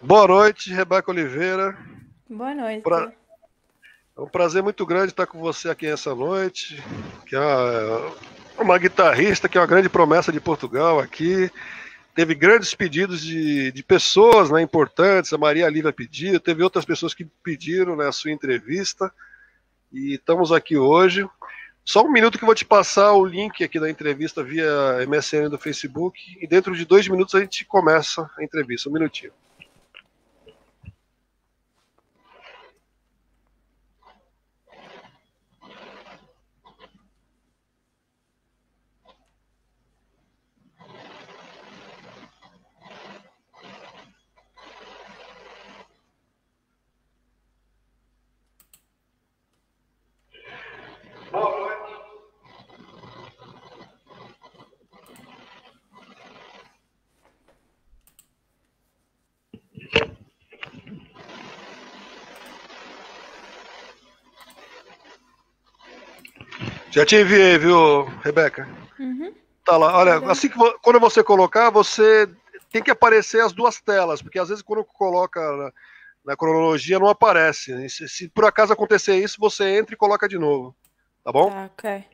Boa noite, Rebeca Oliveira. Boa noite. Pra... É um prazer muito grande estar com você aqui essa noite, que é uma, uma guitarrista que é uma grande promessa de Portugal aqui. Teve grandes pedidos de, de pessoas né, importantes, a Maria Lívia pediu, teve outras pessoas que pediram né, a sua entrevista. E estamos aqui hoje. Só um minuto que eu vou te passar o link aqui da entrevista via MSN do Facebook. E dentro de dois minutos a gente começa a entrevista. Um minutinho. Já te enviei, viu, Rebeca? Uhum. Tá lá, olha, assim que quando você colocar, você tem que aparecer as duas telas, porque às vezes quando coloca na, na cronologia não aparece. Se, se, por acaso acontecer isso, você entra e coloca de novo. Tá bom? Tá, ok.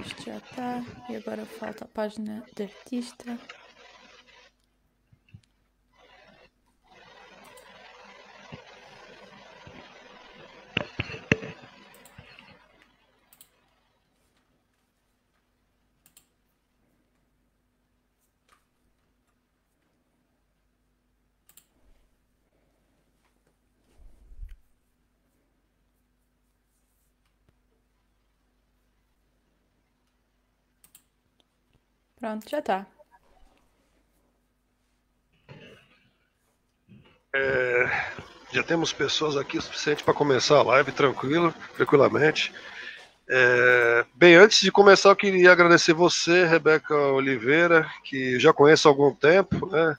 isto já está. E agora falta a página de artista. Pronto, já está. É, já temos pessoas aqui o suficiente para começar a live tranquilo, tranquilamente. É, bem, antes de começar, eu queria agradecer você, Rebeca Oliveira, que já conheço há algum tempo, né,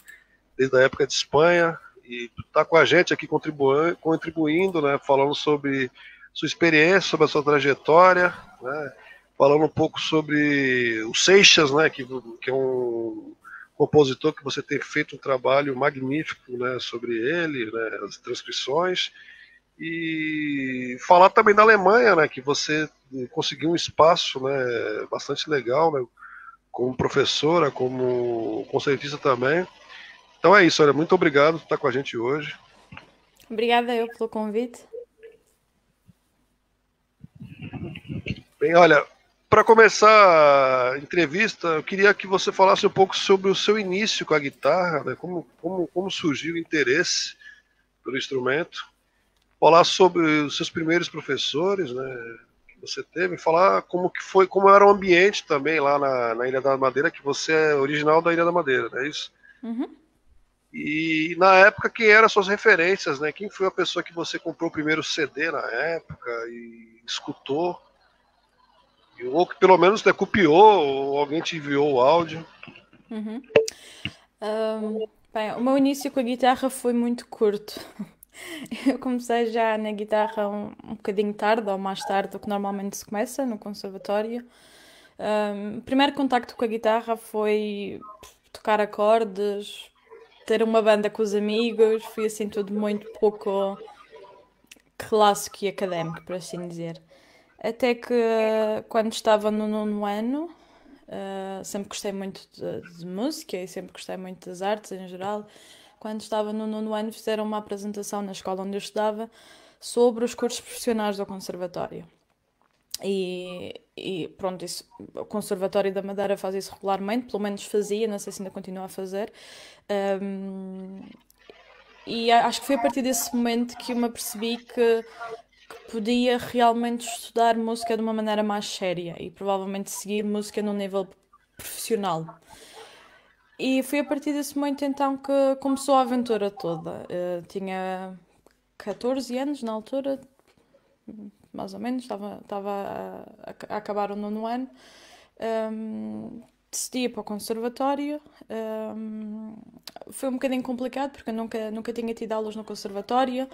desde a época de Espanha, e está com a gente aqui contribuindo, contribuindo né, falando sobre sua experiência, sobre a sua trajetória, né, falando um pouco sobre o Seixas, né, que, que é um compositor que você tem feito um trabalho magnífico né, sobre ele, né, as transcrições, e falar também da Alemanha, né, que você conseguiu um espaço né, bastante legal, né, como professora, como concertista também. Então é isso, olha, muito obrigado por estar com a gente hoje. Obrigada eu pelo convite. Bem, olha, para começar a entrevista, eu queria que você falasse um pouco sobre o seu início com a guitarra, né? como, como, como surgiu o interesse pelo instrumento, falar sobre os seus primeiros professores, né, que você teve, falar como que foi, como era o ambiente também lá na, na Ilha da Madeira, que você é original da Ilha da Madeira, não é isso? Uhum. E na época, quem eram suas referências, né? Quem foi a pessoa que você comprou o primeiro CD na época e escutou? Ou que pelo menos né, copiou, ou alguém te enviou o áudio. Uhum. Um, bem, o meu início com a guitarra foi muito curto. Eu comecei já na guitarra um, um bocadinho tarde, ou mais tarde do que normalmente se começa no conservatório. Um, o primeiro contacto com a guitarra foi tocar acordes, ter uma banda com os amigos, foi assim tudo muito pouco clássico e académico, por assim dizer. Até que quando estava no nono ano, uh, sempre gostei muito de, de, música e sempre gostei muito das artes em geral. Quando estava no nono ano, fizeram uma apresentação na escola onde eu estudava sobre os cursos profissionais do Conservatório. E, e, pronto, isso, o Conservatório da Madeira faz isso regularmente, pelo menos fazia, não sei se ainda continua a fazer. Um, e acho que foi a partir desse momento que eu me apercebi que, que podia realmente estudar música de uma maneira mais séria e provavelmente seguir música num nível profissional. E foi a partir desse momento então que começou a aventura toda. Eu tinha 14 anos na altura, mais ou menos, estava, estava a, a acabar o nono ano. Um, decidi ir para o conservatório. Um, foi um bocadinho complicado porque eu nunca, nunca tinha tido aulas no conservatório.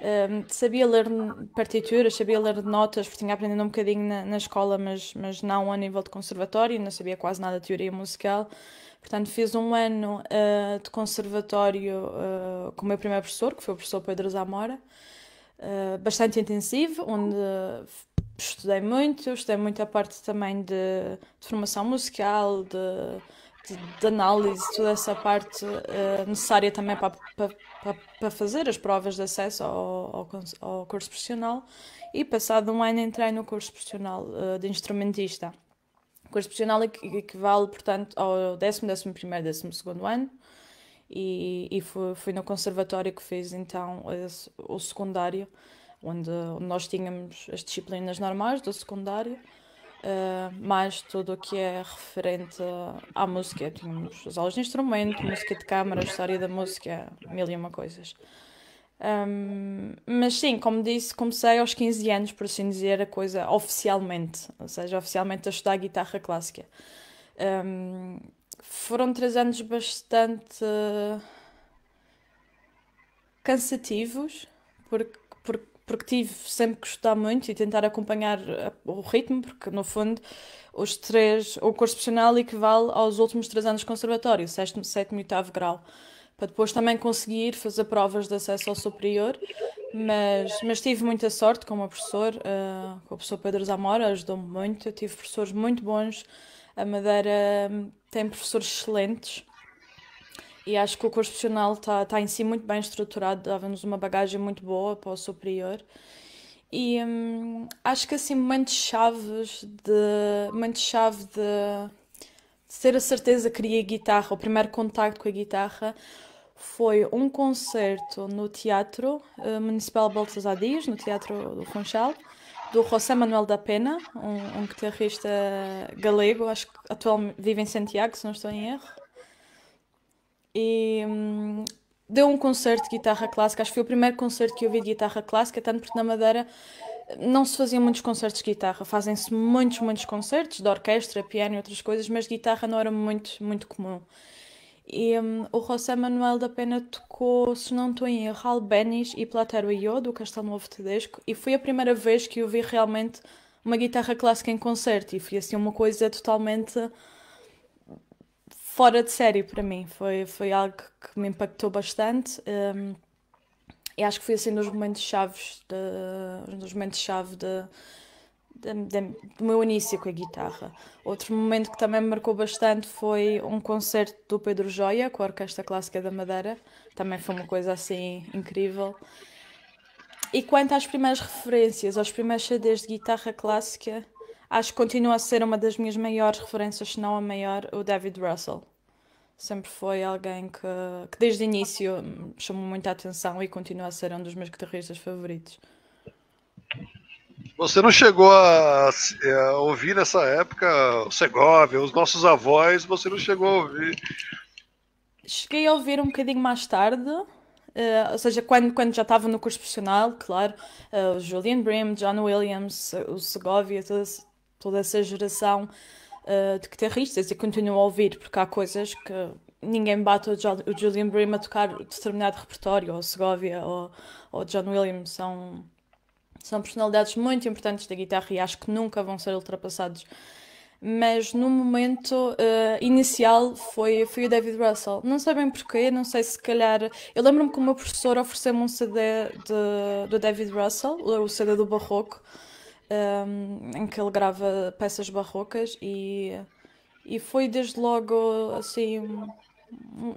Um, sabia ler partituras, sabia ler notas, tinha aprendido um bocadinho na, na, escola, mas, mas não a nível de conservatório, não sabia quase nada de teoria musical. Portanto, fiz um ano uh, de conservatório uh, com o meu primeiro professor, que foi o professor Pedro Zamora, uh, bastante intensivo, onde estudei muito, estudei muito a parte também de, de formação musical, de, de, de, análise, toda essa parte uh, necessária também para, para, para, fazer as provas de acesso ao, ao, ao, curso profissional. E passado um ano entrei no curso profissional uh, de instrumentista. O curso profissional equivale, portanto, ao décimo, décimo primeiro, décimo segundo ano. E, e fui, fui no conservatório que fiz então esse, o secundário onde nós tínhamos as disciplinas normais do secundário, uh, mais tudo o que é referente à música. Tínhamos as aulas de instrumento, música de câmara, história da música, mil e uma coisas. Um, mas sim, como disse, comecei aos 15 anos, por assim dizer, a coisa oficialmente, ou seja, oficialmente a estudar guitarra clássica. Um, foram três anos bastante cansativos, porque, porque porque tive sempre que estudar muito e tentar acompanhar o ritmo, porque no fundo os três, o curso profissional equivale aos últimos três anos de conservatório, sétimo, sétimo e oitavo grau, para depois também conseguir fazer provas de acesso ao superior, mas, mas tive muita sorte com o professor, uh, com o professor Pedro Zamora, ajudou-me muito, eu tive professores muito bons, a Madeira hum, tem professores excelentes, e acho que o curso profissional está tá em si muito bem estruturado, dava-nos uma bagagem muito boa para o superior. E hum, acho que assim, momentos chaves de. momentos chave de, de ter a certeza que queria guitarra, o primeiro contacto com a guitarra foi um concerto no Teatro uh, Municipal Baltasar Dias, no Teatro do Funchal, do José Manuel da Pena, um, um guitarrista galego, acho que atualmente vive em Santiago, se não estou em erro e hum, deu um concerto de guitarra clássica. Acho que foi o primeiro concerto que eu vi de guitarra clássica, tanto porque na Madeira não se faziam muitos concertos de guitarra, fazem-se muitos, muitos concertos de orquestra, piano e outras coisas, mas guitarra não era muito, muito comum. E um, o José Manuel da Pena tocou, se não estou em erro, Albenis e Platero eu, do Castelo Novo Tedesco, e foi a primeira vez que eu vi realmente uma guitarra clássica em concerto, e foi assim uma coisa totalmente fora de série para mim. Foi, foi algo que me impactou bastante. Um, e acho que foi assim nos momentos chaves de, nos momentos chave de, de, de, do meu início com a guitarra. Outro momento que também me marcou bastante foi um concerto do Pedro Joia com a Orquestra Clássica da Madeira. Também foi uma coisa assim incrível. E quanto às primeiras referências, aos primeiros CDs de guitarra clássica, acho que continua a ser uma das minhas maiores referências, se não a maior, o David Russell. Sempre foi alguém que, que desde o início chamou muita atenção e continua a ser um dos meus guitarristas favoritos. Você não chegou a, a, ouvir nessa época o Segovia, os nossos avós, você não chegou a ouvir? Cheguei a ouvir um bocadinho mais tarde, uh, ou seja, quando, quando já estava no curso profissional, claro, uh, o Julian Brim, John Williams, o Segovia, toda, toda essa geração uh, de guitarristas e continuo a ouvir, porque há coisas que ninguém bate o, o Julian Brim a tocar determinado repertório, ou Segovia, ou, ou John Williams, são, são personalidades muito importantes da guitarra e acho que nunca vão ser ultrapassados. Mas no momento uh, inicial foi, foi o David Russell. Não sei bem porquê, não sei se calhar. Eu lembro-me que o meu professor ofereceu-me um CD do David Russell, o CD do Barroco, um, em que ele grava peças barrocas e, e foi desde logo assim um,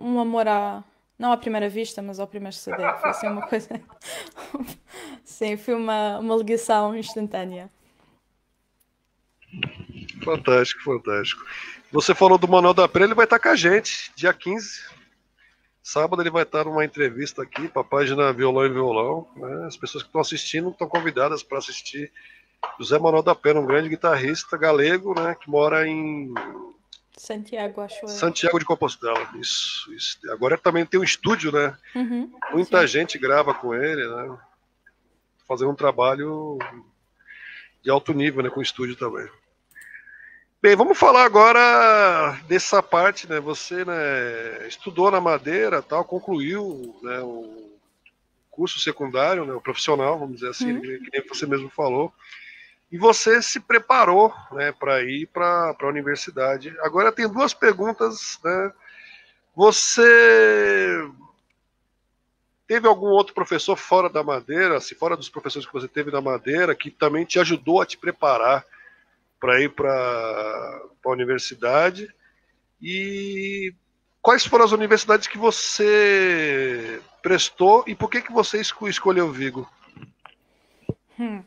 um amor à não à primeira vista, mas ao primeiro CD. Foi assim uma coisa. Sim, foi uma, uma ligação instantânea. Fantástico, fantástico. Você falou do Manuel da Pré, ele vai estar com a gente, dia 15, Sábado ele vai estar numa entrevista aqui para a página Violão e Violão. Né? As pessoas que estão assistindo estão convidadas para assistir José Manuel da Pena, um grande guitarrista galego, né, que mora em Santiago, acho Santiago de Compostela. Isso, isso. Agora também tem um estúdio, né? Uhum, Muita sim. gente grava com ele, né? Fazendo um trabalho de alto nível, né, com o estúdio também. Bem, vamos falar agora dessa parte, né? Você, né, estudou na Madeira, tal, concluiu, né, o curso secundário, né, o profissional, vamos dizer assim, Uhum. que nem você mesmo falou. E você se preparou, né, para ir para a universidade. Agora tem duas perguntas, né? Você teve algum outro professor fora da Madeira, assim, fora dos professores que você teve na Madeira, que também te ajudou a te preparar para ir para a universidade? E quais foram as universidades que você prestou e por que, que você esco- escolheu Vigo? Hum.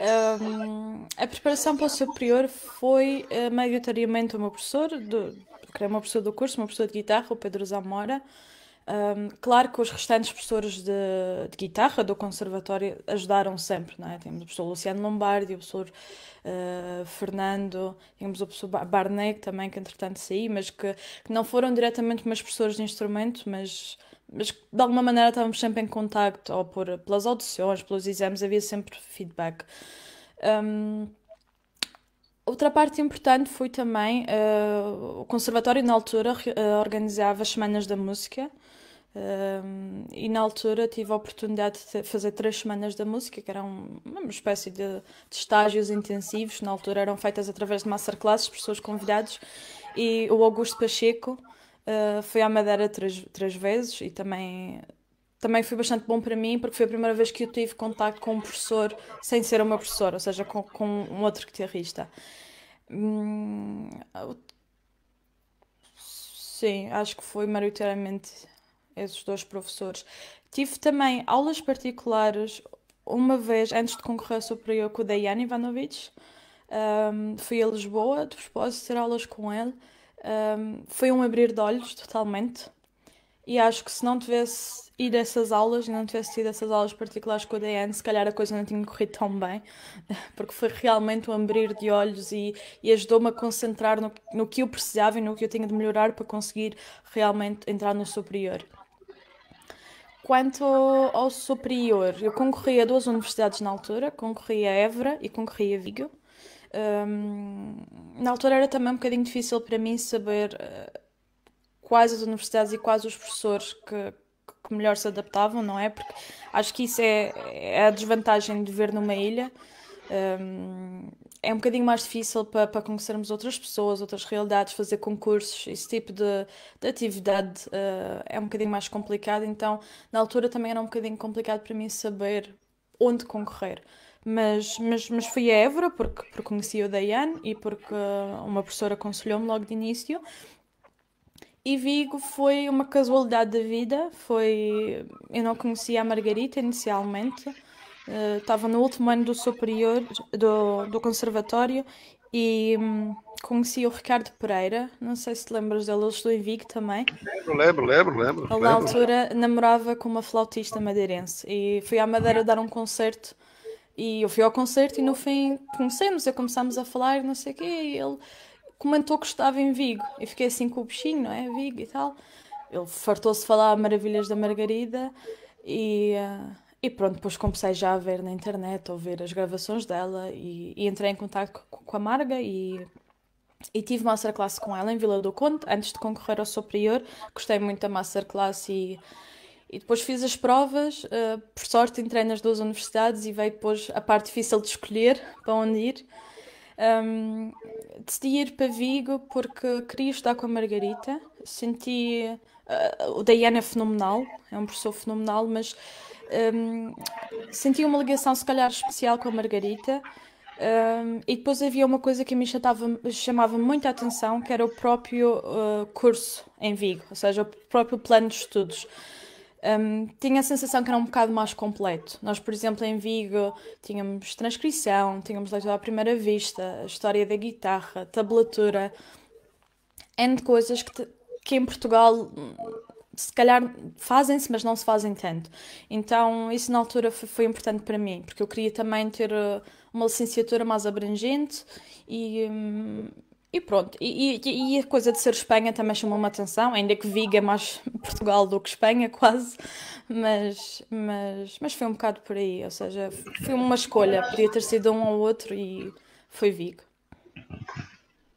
Um, a preparação para o superior foi eh, maioritariamente o meu professor, do, que era o meu professor do curso, o meu professor de guitarra, o Pedro Zamora. Um, claro que os restantes professores de, de guitarra do conservatório ajudaram sempre, não é? Temos o professor Luciano Lombardi, o professor eh, Fernando, tínhamos o professor Ba- Barnett também, que entretanto saí, mas que, que não foram diretamente meus professores de instrumento, mas, mas de alguma maneira estávamos sempre em contacto, ou por, pelas audições, pelos exames, havia sempre feedback. Um, Outra parte importante foi também eh, o conservatório na altura eh, organizava as Semanas da Música Um, e na altura tive a oportunidade de fazer três semanas da música, que eram uma espécie de, de estágios intensivos. Na altura eram feitas através de masterclasses, pessoas convidados. E o Augusto Pacheco uh, foi à Madeira três, três vezes e também, também foi bastante bom para mim, porque foi a primeira vez que eu tive contato com um professor sem ser o meu professor, ou seja, com, com um outro guitarrista. Hum, sim, acho que foi maioritariamente esses dois professores. Tive também aulas particulares uma vez antes de concorrer ao superior com o Dejan Ivanovic. Um, fui a Lisboa de propósito ter aulas com ele. Um, foi um abrir de olhos totalmente. E acho que se não tivesse ido a essas aulas e não tivesse tido essas aulas particulares com o DN, se calhar a coisa não tinha corrido tão bem, porque foi realmente um abrir de olhos e, e ajudou-me a concentrar no, no que eu precisava e no que eu tinha de melhorar para conseguir realmente entrar no superior. Quanto ao superior, eu concorri a duas universidades na altura, concorri a Évora e concorri a Vigo. Um, na altura era também um bocadinho difícil para mim saber uh, quais as universidades e quais os professores que, que melhor se adaptavam, não é? Porque acho que isso é, é a desvantagem de viver numa ilha. Um, é um bocadinho mais difícil para, para conhecermos outras pessoas, outras realidades, fazer concursos, esse tipo de, de atividade uh, é um bocadinho mais complicado. Então, na altura também era um bocadinho complicado para mim saber onde concorrer. Mas, mas, mas fui a Évora porque, porque conhecia o Dayan e porque uma professora aconselhou-me logo de início. E Vigo foi uma casualidade da vida. Foi, eu não conhecia a Margarita inicialmente. Uh, estava no último ano do superior do, do conservatório e hum, conheci o Ricardo Pereira. Não sei se te lembras dele, ele estudou em Vigo também. Lembro, lembro, lembro, lembro. Ele na altura namorava com uma flautista madeirense e fui à Madeira dar um concerto. E eu fui ao concerto e no fim conhecemos e começámos a falar não sei o quê. E ele comentou que estava em Vigo. E fiquei assim com o bichinho, não é? Vigo e tal. Ele fartou-se falar maravilhas da Margarida e, uh, e pronto, depois comecei já a ver na internet, a ouvir as gravações dela e, e entrei em contato com a Marga e, e tive masterclass com ela em Vila do Conde antes de concorrer ao superior. Gostei muito da masterclass e, e depois fiz as provas. Uh, por sorte entrei nas duas universidades e veio depois a parte difícil de escolher para onde ir. Um, decidi ir para Vigo porque queria estar com a Margarita. Senti. Uh, o Diana é fenomenal, é um professor fenomenal, mas um, senti uma ligação, se calhar, especial com a Margarita. Um, e depois havia uma coisa que me chamava, chamava muita atenção, que era o próprio uh, curso em Vigo, ou seja, o próprio plano de estudos. Um, tinha a sensação que era um bocado mais completo. Nós, por exemplo, em Vigo tínhamos transcrição, tínhamos leitura à primeira vista, história da guitarra, tablatura, N coisas que, te, que em Portugal se calhar fazem-se, mas não se fazem tanto. Então, isso na altura foi, foi importante para mim, porque eu queria também ter uh, uma licenciatura mais abrangente e, um, e pronto. E, e, e, a coisa de ser Espanha também chamou uma atenção, ainda que Viga é mais Portugal do que Espanha, quase, mas, mas, mas foi um bocado por aí, ou seja, foi uma escolha, podia ter sido um ou outro e foi Vigo.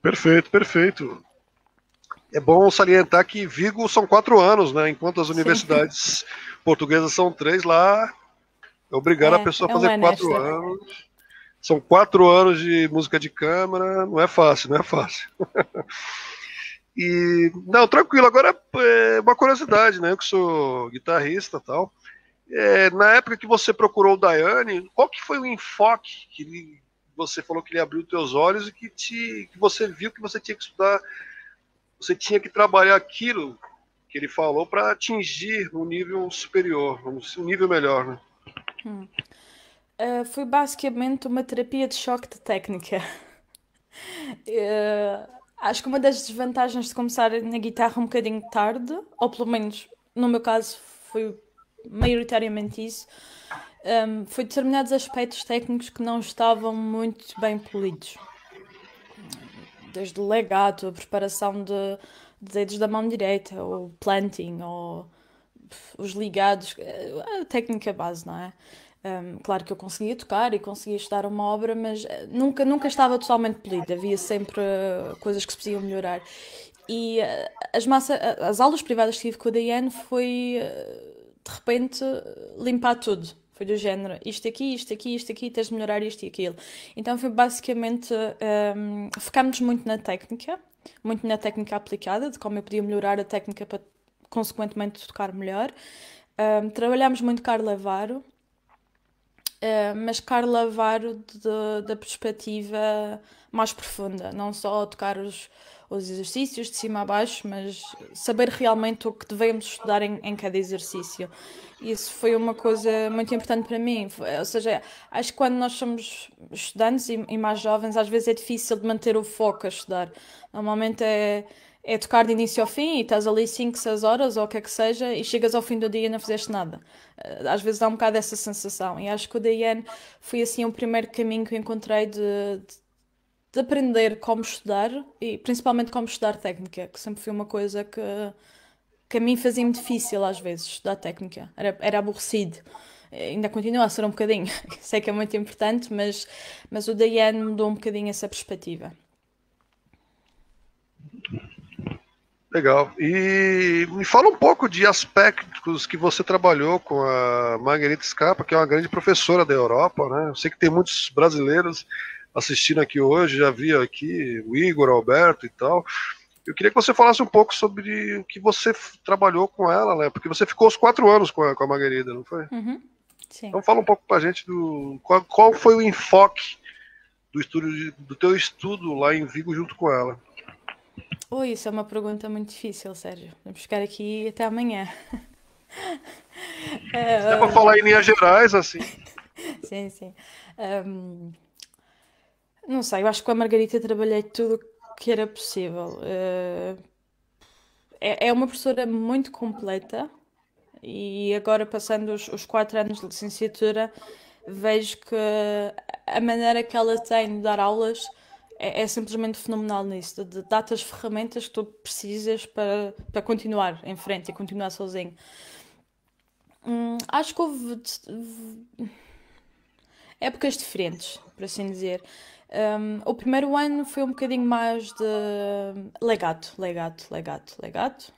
Perfeito, perfeito. É bom salientar que Vigo são quatro anos, né? Enquanto as universidades Sim. portuguesas são três, lá obrigar é, a pessoa a é fazer quatro anos. São quatro anos de música de câmara, não é fácil, não é fácil. e, não, tranquilo, agora é uma curiosidade, né? Eu que sou guitarrista e tal. É, na época que você procurou o Daiane, qual que foi o enfoque que você falou que ele abriu teus olhos e que, te, que você viu que você tinha que estudar você tinha que trabalhar aquilo que ele falou para atingir um nível superior, um nível melhor, né? Hum. Uh, foi basicamente uma terapia de choque de técnica. Uh, acho que uma das desvantagens de começar na guitarra um bocadinho tarde, ou pelo menos no meu caso foi maioritariamente isso, um, ehm, foi determinados aspectos técnicos que não estavam muito bem polidos desde o legato, a preparação de, de dedos da mão direita, o planting, ou os ligados, a técnica base, não é? Um, claro que eu conseguia tocar e conseguia estudar uma obra, mas eh, nunca, nunca estava totalmente polida, havia sempre uh, coisas que se podiam melhorar. E uh, as, massa, as aulas privadas que tive com a Diane foi, uh, de repente, limpar tudo. Foi do género, isto aqui, isto aqui, isto aqui, tens de melhorar isto e aquilo. Então foi basicamente, um, focámos muito na técnica, muito na técnica aplicada, de como eu podia melhorar a técnica para, consequentemente, tocar melhor. Um, trabalhámos muito Carla Varo, uh, mas Carla Varo da perspectiva mais profunda, não só tocar os, os exercícios de cima a baixo, mas saber realmente o que devemos estudar em, em cada exercício. Isso foi uma coisa muito importante para mim. Ou seja, acho que quando nós somos estudantes e, e mais jovens, às vezes é difícil de manter o foco a estudar. Normalmente é é tocar de início ao fim e estás ali 5, 6 horas ou o que é que seja e chegas ao fim do dia e não fizeste nada. Eh, às vezes dá um bocado essa sensação e acho que o DN foi assim o primeiro caminho que eu encontrei de, de, de, aprender como estudar e principalmente como estudar técnica, que sempre foi uma coisa que que a mim fazia-me difícil às vezes estudar técnica, era, era aborrecido. Ainda continua a ser um bocadinho, sei que é muito importante, mas, mas o Diane mudou um bocadinho essa perspectiva. Legal. E me fala um pouco de aspectos que você trabalhou com a Margarita Scarpa, que é uma grande professora da Europa, né? Eu sei que tem muitos brasileiros assistindo aqui hoje, já vi aqui o Igor, Alberto e tal. Eu queria que você falasse um pouco sobre o que você trabalhou com ela, né? Porque você ficou os quatro anos com a, com a Margarida, não foi? Uhum. Sim. Então fala um pouco pra gente do qual, qual foi o enfoque do estudo do teu estudo lá em Vigo junto com ela. Oh, isso é uma pergunta muito difícil, Sérgio. Vamos ficar aqui até amanhã. é, Dá para falar em linhas gerais, assim. sim, sim. Um, não sei, eu acho que com a Margarita trabalhei tudo que era possível. Uh, é, é uma professora muito completa e agora, passando os, os quatro anos de licenciatura, vejo que a maneira que ela tem de dar aulas é, é simplesmente fenomenal nisso, de, de dar-te as ferramentas que tu precisas para, para continuar em frente e continuar sozinho. Hum, acho que houve épocas diferentes, por assim dizer. Um, o primeiro ano foi um bocadinho mais de legato, legato, legato, legato,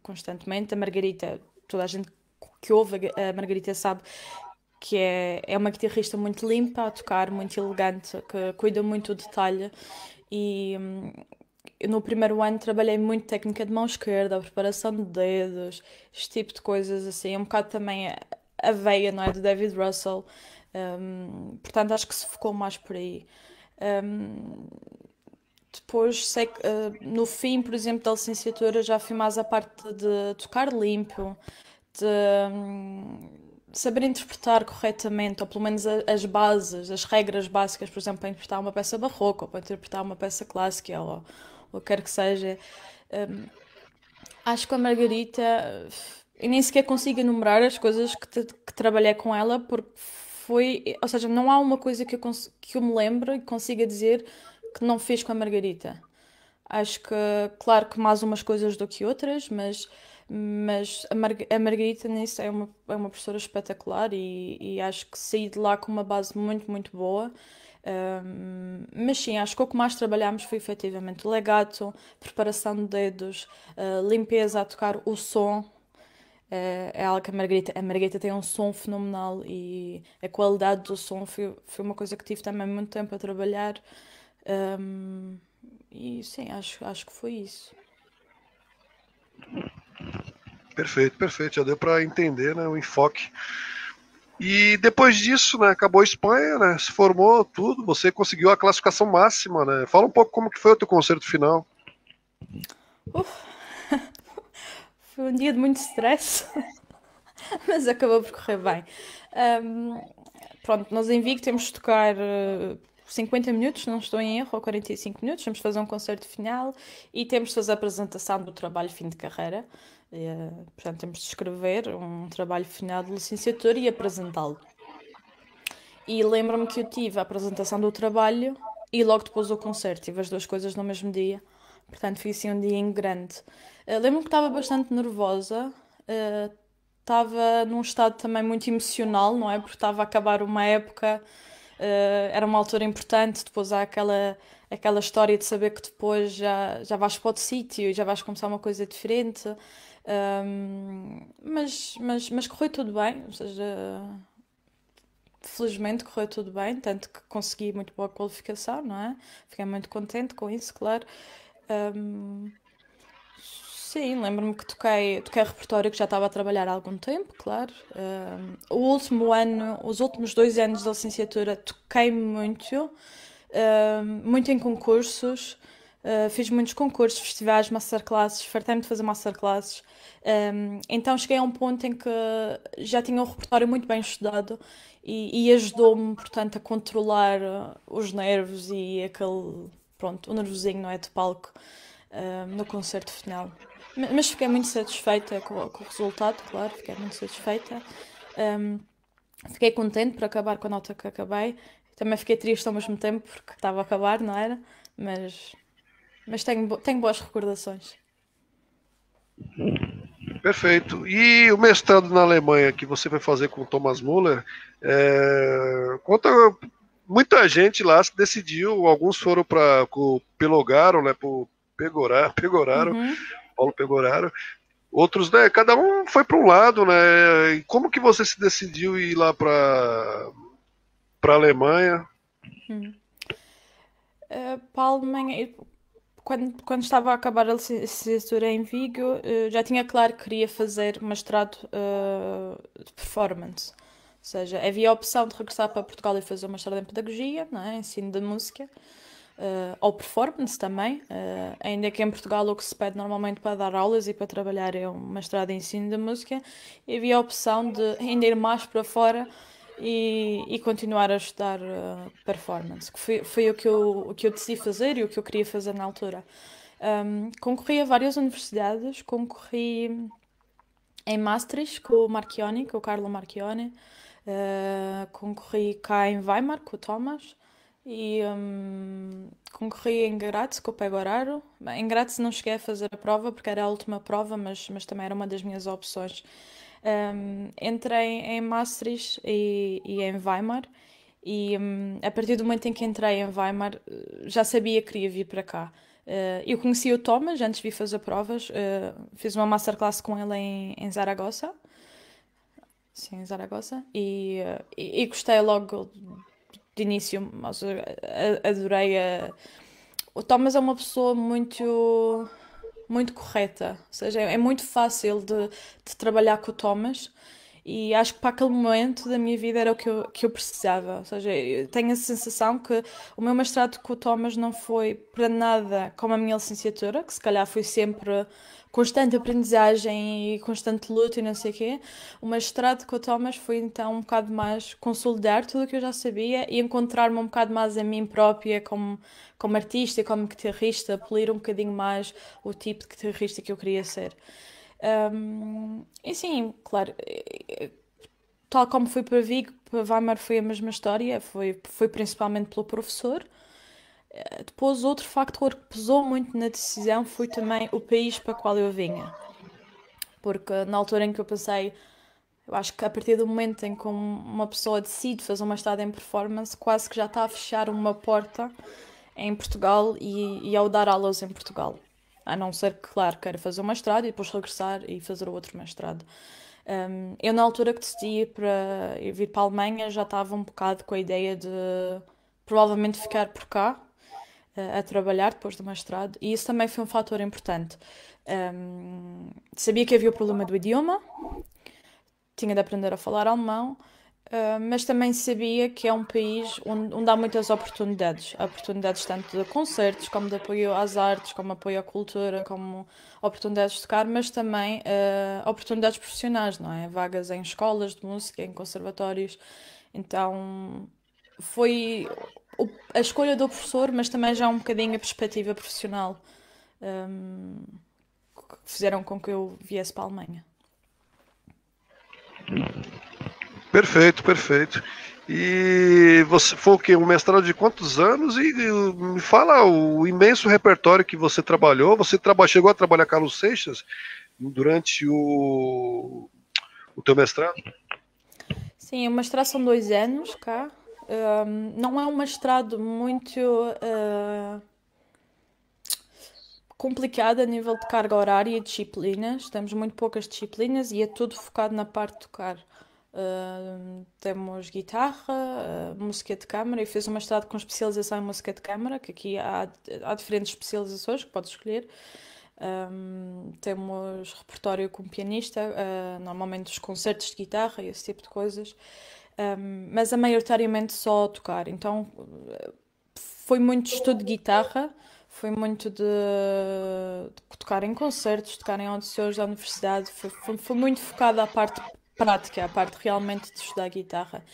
constantemente. A Margarita, toda a gente que ouve a Margarita sabe que é, é uma guitarrista muito limpa a tocar, muito elegante, que cuida muito do detalhe. E um, no primeiro ano trabalhei muito técnica de mão esquerda, preparação de dedos, este tipo de coisas assim, um bocado também a, veia, não é? Do David Russell. Um, portanto, acho que se focou mais por aí. Um, depois, sei que uh, no fim, por exemplo, da licenciatura, já fui mais a parte de tocar limpo, de saber interpretar corretamente, ou pelo menos as bases, as regras básicas, por exemplo, para interpretar uma peça barroca ou para interpretar uma peça clássica ou o que quer que seja. Um, Acho que a Margarita, eu nem sequer consigo enumerar as coisas que, te- que trabalhei com ela, porque foi, ou seja, não há uma coisa que eu, que eu me lembre e consiga dizer que não fez com a Margarita. Acho que, claro que mais umas coisas do que outras, mas, mas a, Marga- a Margarita nisso é uma, é uma professora espetacular e, e acho que saí de lá com uma base muito, muito boa. Ahm, mas sim, acho que o que mais trabalhámos foi efetivamente o legato, preparação de dedos, ah, limpeza a tocar o som. Eh, é algo que a Margarita, a Margarita tem um som fenomenal e a qualidade do som foi, foi uma coisa que tive também muito tempo a trabalhar. Ahm, e sim, acho, acho que foi isso. Perfeito, perfeito. Já deu para entender né, o enfoque. E depois disso, né, acabou a Espanha, né, se formou tudo, você conseguiu a classificação máxima, né? Fala um pouco como que foi o teu concerto final. Uf, foi um dia de muito stress, mas acabou por correr bem. Ahm, pronto, nós em Vigo temos de tocar eh, 50 minutos, se não estou em erro, ou 45 minutos, temos fazer um concerto final e temos de fazer a apresentação do trabalho fim de carreira. Eh, portanto, temos de escrever um trabalho final de licenciatura e apresentá-lo. E lembro-me que eu tive a apresentação do trabalho e logo depois o concerto, tive as duas coisas no mesmo dia. Portanto, foi assim um dia em grande. Eh, lembro-me que estava bastante nervosa, eh, estava num estado também muito emocional, não é? Porque estava a acabar uma época, eh, era uma altura importante, depois há aquela, aquela história de saber que depois já, já vais para outro sítio, já vais começar uma coisa diferente. Ahm, mas, mas, mas correu tudo bem, ou seja, felizmente correu tudo bem, tanto que consegui muito boa qualificação, não é? Fiquei muito contente com isso, claro. Ahm, sim, lembro-me que toquei, toquei repertório que já estava a trabalhar há algum tempo, claro. Ahm, o último ano, os últimos dois anos da licenciatura, toquei muito, ahm, muito em concursos. Uh, fiz muitos concursos, festivais, masterclasses, fartei-me de fazer masterclasses. Um, então cheguei a um ponto em que já tinha um repertório muito bem estudado e, e ajudou-me, portanto, a controlar uh, os nervos e aquele, pronto, o nervosinho, não é, de palco, uh, no concerto final. Ma- Mas fiquei muito satisfeita com, com o resultado, claro, fiquei muito satisfeita. Um, fiquei contente por acabar com a nota que acabei. Também fiquei triste ao mesmo tempo porque estava a acabar, não era? Mas, mas tenho, tenho boas recordações. Perfeito. E o mestrado na Alemanha que você vai fazer com o Thomas Muller, é, conta muita gente lá se decidiu, alguns foram para o Pelogaro, né, pro Pegoraro, Pegoraro, Uhum. Paulo Pegoraro. Outros, né, cada um foi para um lado, né? E como que você se decidiu ir lá para para Alemanha? Uhum. Uh, para a Alemanha, quando, quando estava a acabar a licenciatura em Vigo, uh, já tinha claro que queria fazer mestrado uh, de performance. Ou seja, havia a opção de regressar para Portugal e fazer um mestrado em pedagogia, não é? Ensino de música, uh, ou performance também. Uh, ainda que em Portugal o que se pede normalmente para dar aulas e para trabalhar é um mestrado em ensino de música, e havia a opção de ainda ir mais para fora e, e continuar a estudar uh, performance, que foi, foi o, que eu, o que eu decidi fazer e o que eu queria fazer na altura. Um, concorri a várias universidades, concorri em Maastricht com o Marchioni, com o Carlo Marchioni, uh, concorri cá em Weimar com o Thomas e um, concorri em Graz com o Pegoraro. Em Graz não cheguei a fazer a prova porque era a última prova, mas, mas também era uma das minhas opções. Um, entrei em Maastricht e, e em Weimar e um, a partir do momento em que entrei em Weimar eh, já sabia que queria vir para cá. Eh, eu conheci o Thomas antes de fazer provas, eh, fiz uma masterclass com ele em, em Zaragoza, sim, em Zaragoza, e, eh, e, e gostei logo de início, mas, adorei a... O Thomas é uma pessoa muito muito correta, ou seja, é é muito fácil de, de trabalhar com o Thomas e acho que para aquele momento da minha vida era o que eu, que eu precisava. Ou seja, eu tenho a sensação que o meu mestrado com o Thomas não foi para nada como a minha licenciatura, que se calhar foi sempre constante aprendizagem e constante luta e não sei o quê. O mestrado com o Thomas foi então um bocado mais consolidar tudo o que eu já sabia e encontrar-me um bocado mais a mim própria como, como artista e como guitarrista, polir um bocadinho mais o tipo de guitarrista que eu queria ser. Um, e sim, claro, tal como foi para Vigo, para Weimar foi a mesma história, foi, foi principalmente pelo professor. Depois, outro factor que pesou muito na decisão foi também o país para o qual eu vinha. Porque na altura em que eu passei, eu acho que a partir do momento em que uma pessoa decide fazer uma estada em performance, quase que já está a fechar uma porta em Portugal e, e ao dar aulas em Portugal. A não ser que, claro, queira fazer uma mestrado e depois regressar e fazer outro mestrado. Um, eu, na altura que decidi para vir para a Alemanha, já estava um bocado com a ideia de provavelmente ficar por cá a trabalhar depois do mestrado, e isso também foi um fator importante. Um, sabia que havia o problema do idioma, tinha de aprender a falar alemão, Uh, mas também sabia que é um país onde, onde, há muitas oportunidades. Oportunidades tanto de concertos, como de apoio às artes, como apoio à cultura, como oportunidades de tocar, mas também uh, oportunidades profissionais, não é? Vagas em escolas de música, em conservatórios. Então foi a escolha do professor, mas também já um bocadinho a perspectiva profissional um, que fizeram com que eu viesse para a Alemanha. Perfeito, perfeito. E você foi o quê? Um mestrado de quantos anos? E, me fala o imenso repertório que você trabalhou. Você traba, chegou a trabalhar Carlos Seixas durante o, o teu mestrado? Sim, o mestrado são dois anos cá. Um, não é um mestrado muito uh, complicado a nível de carga horária e disciplinas. Temos muito poucas disciplinas e é tudo focado na parte de tocar. Uh, temos guitarra, uh, música de câmara. Eu fiz uma mestrado com especialização em música de câmara, que aqui há, há diferentes especializações que podes escolher. Um, temos repertório com pianista, uh, normalmente os concertos de guitarra e esse tipo de coisas, mas é maioritariamente só tocar. Então foi muito estudo de guitarra, foi muito de, de tocar em concertos, tocar em audições da universidade, foi, foi, foi muito focado à parte prática, a parte realmente de estudar guitarra.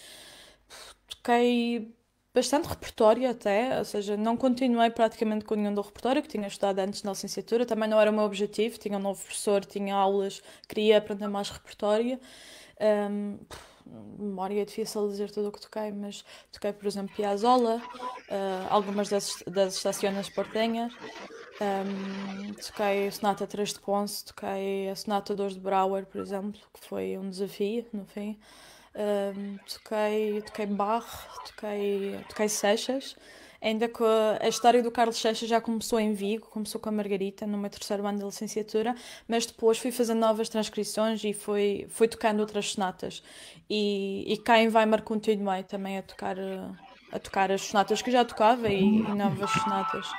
Toquei bastante repertório até, ou seja, não continuei praticamente com nenhum do repertório que tinha estudado antes na licenciatura, também não era o meu objetivo, tinha um novo professor, tinha aulas, queria aprender mais repertório. Um, memória é difícil dizer tudo o que toquei, mas toquei, por exemplo, Piazzolla, uh, algumas das, das estações portenhas, um, toquei a Sonata 3 de Ponce, toquei a Sonata 2 de Brauer, por exemplo, que foi um desafio no fim. Um, toquei, toquei Bach, toquei, toquei Seixas. Ainda que a história do Carlos Seixas já começou em Vigo, começou com a Margarita, no meu terceiro ano de licenciatura, mas depois fui fazendo novas transcrições e fui, fui tocando outras sonatas. E, e cá em Weimar continuei também a tocar, a tocar as sonatas que já tocava e, e novas sonatas.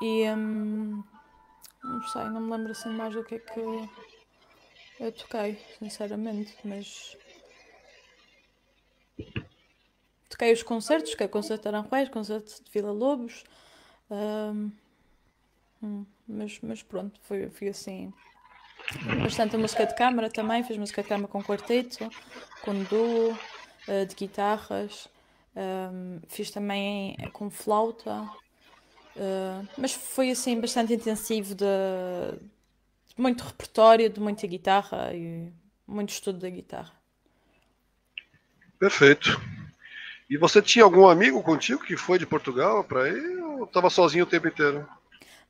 E hum, não sei, não me lembro assim mais do que é que eu toquei, sinceramente, mas toquei os concertos, que é concerto de Aranjuez, concerto de Vila Lobos, hum, mas, mas pronto, foi, foi assim bastante música de câmara também, fiz música de câmara com quarteto, com duo, uh, de guitarras, um, fiz também com flauta, Uh, mas foi assim bastante intensivo de, de, muito repertório, de muita guitarra e muito estudo da guitarra. Perfeito. E você tinha algum amigo contigo que foi de Portugal para aí ou estava sozinho o tempo inteiro?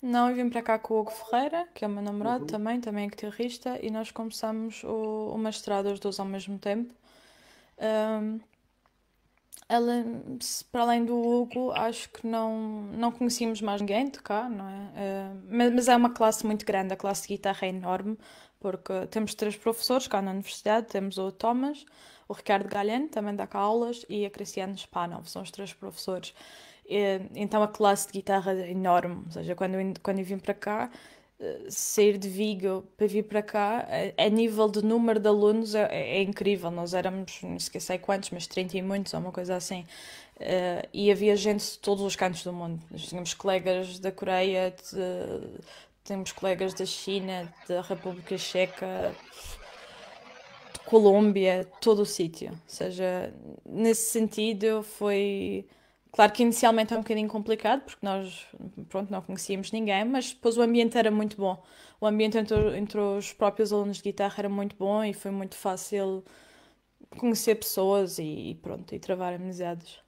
Não, eu vim para cá com o Hugo Ferreira, que é o meu namorado uhum. também, também é guitarrista, e nós começamos o, o mestrado os dois ao mesmo tempo. Um, ela, para além do Hugo, acho que não, não conhecíamos mais ninguém de cá, não é? Uh, mas, mas, é uma classe muito grande, a classe de guitarra é enorme, porque temos três professores cá na universidade, temos o Thomas, o Ricardo Galhen, também dá cá aulas, e a Cristiane Spanov, são os três professores. E, então a classe de guitarra é enorme, ou seja, quando eu, quando eu vim para cá, sair de Vigo para vir para cá, a, a nível de número de alunos é, é, incrível. Nós éramos, não sei quantos, mas 30 e muitos, ou uma coisa assim. Uh, e havia gente de todos os cantos do mundo. Nós tínhamos colegas da Coreia, de temos colegas da China, da República Checa, de Colômbia, todo o sítio. Ou seja, nesse sentido foi. Claro que inicialmente é um bocadinho complicado, porque nós, pronto, não conhecíamos ninguém, mas depois o ambiente era muito bom. O ambiente entre, entre os próprios alunos de guitarra era muito bom e foi muito fácil conhecer pessoas e, pronto, e travar amizades.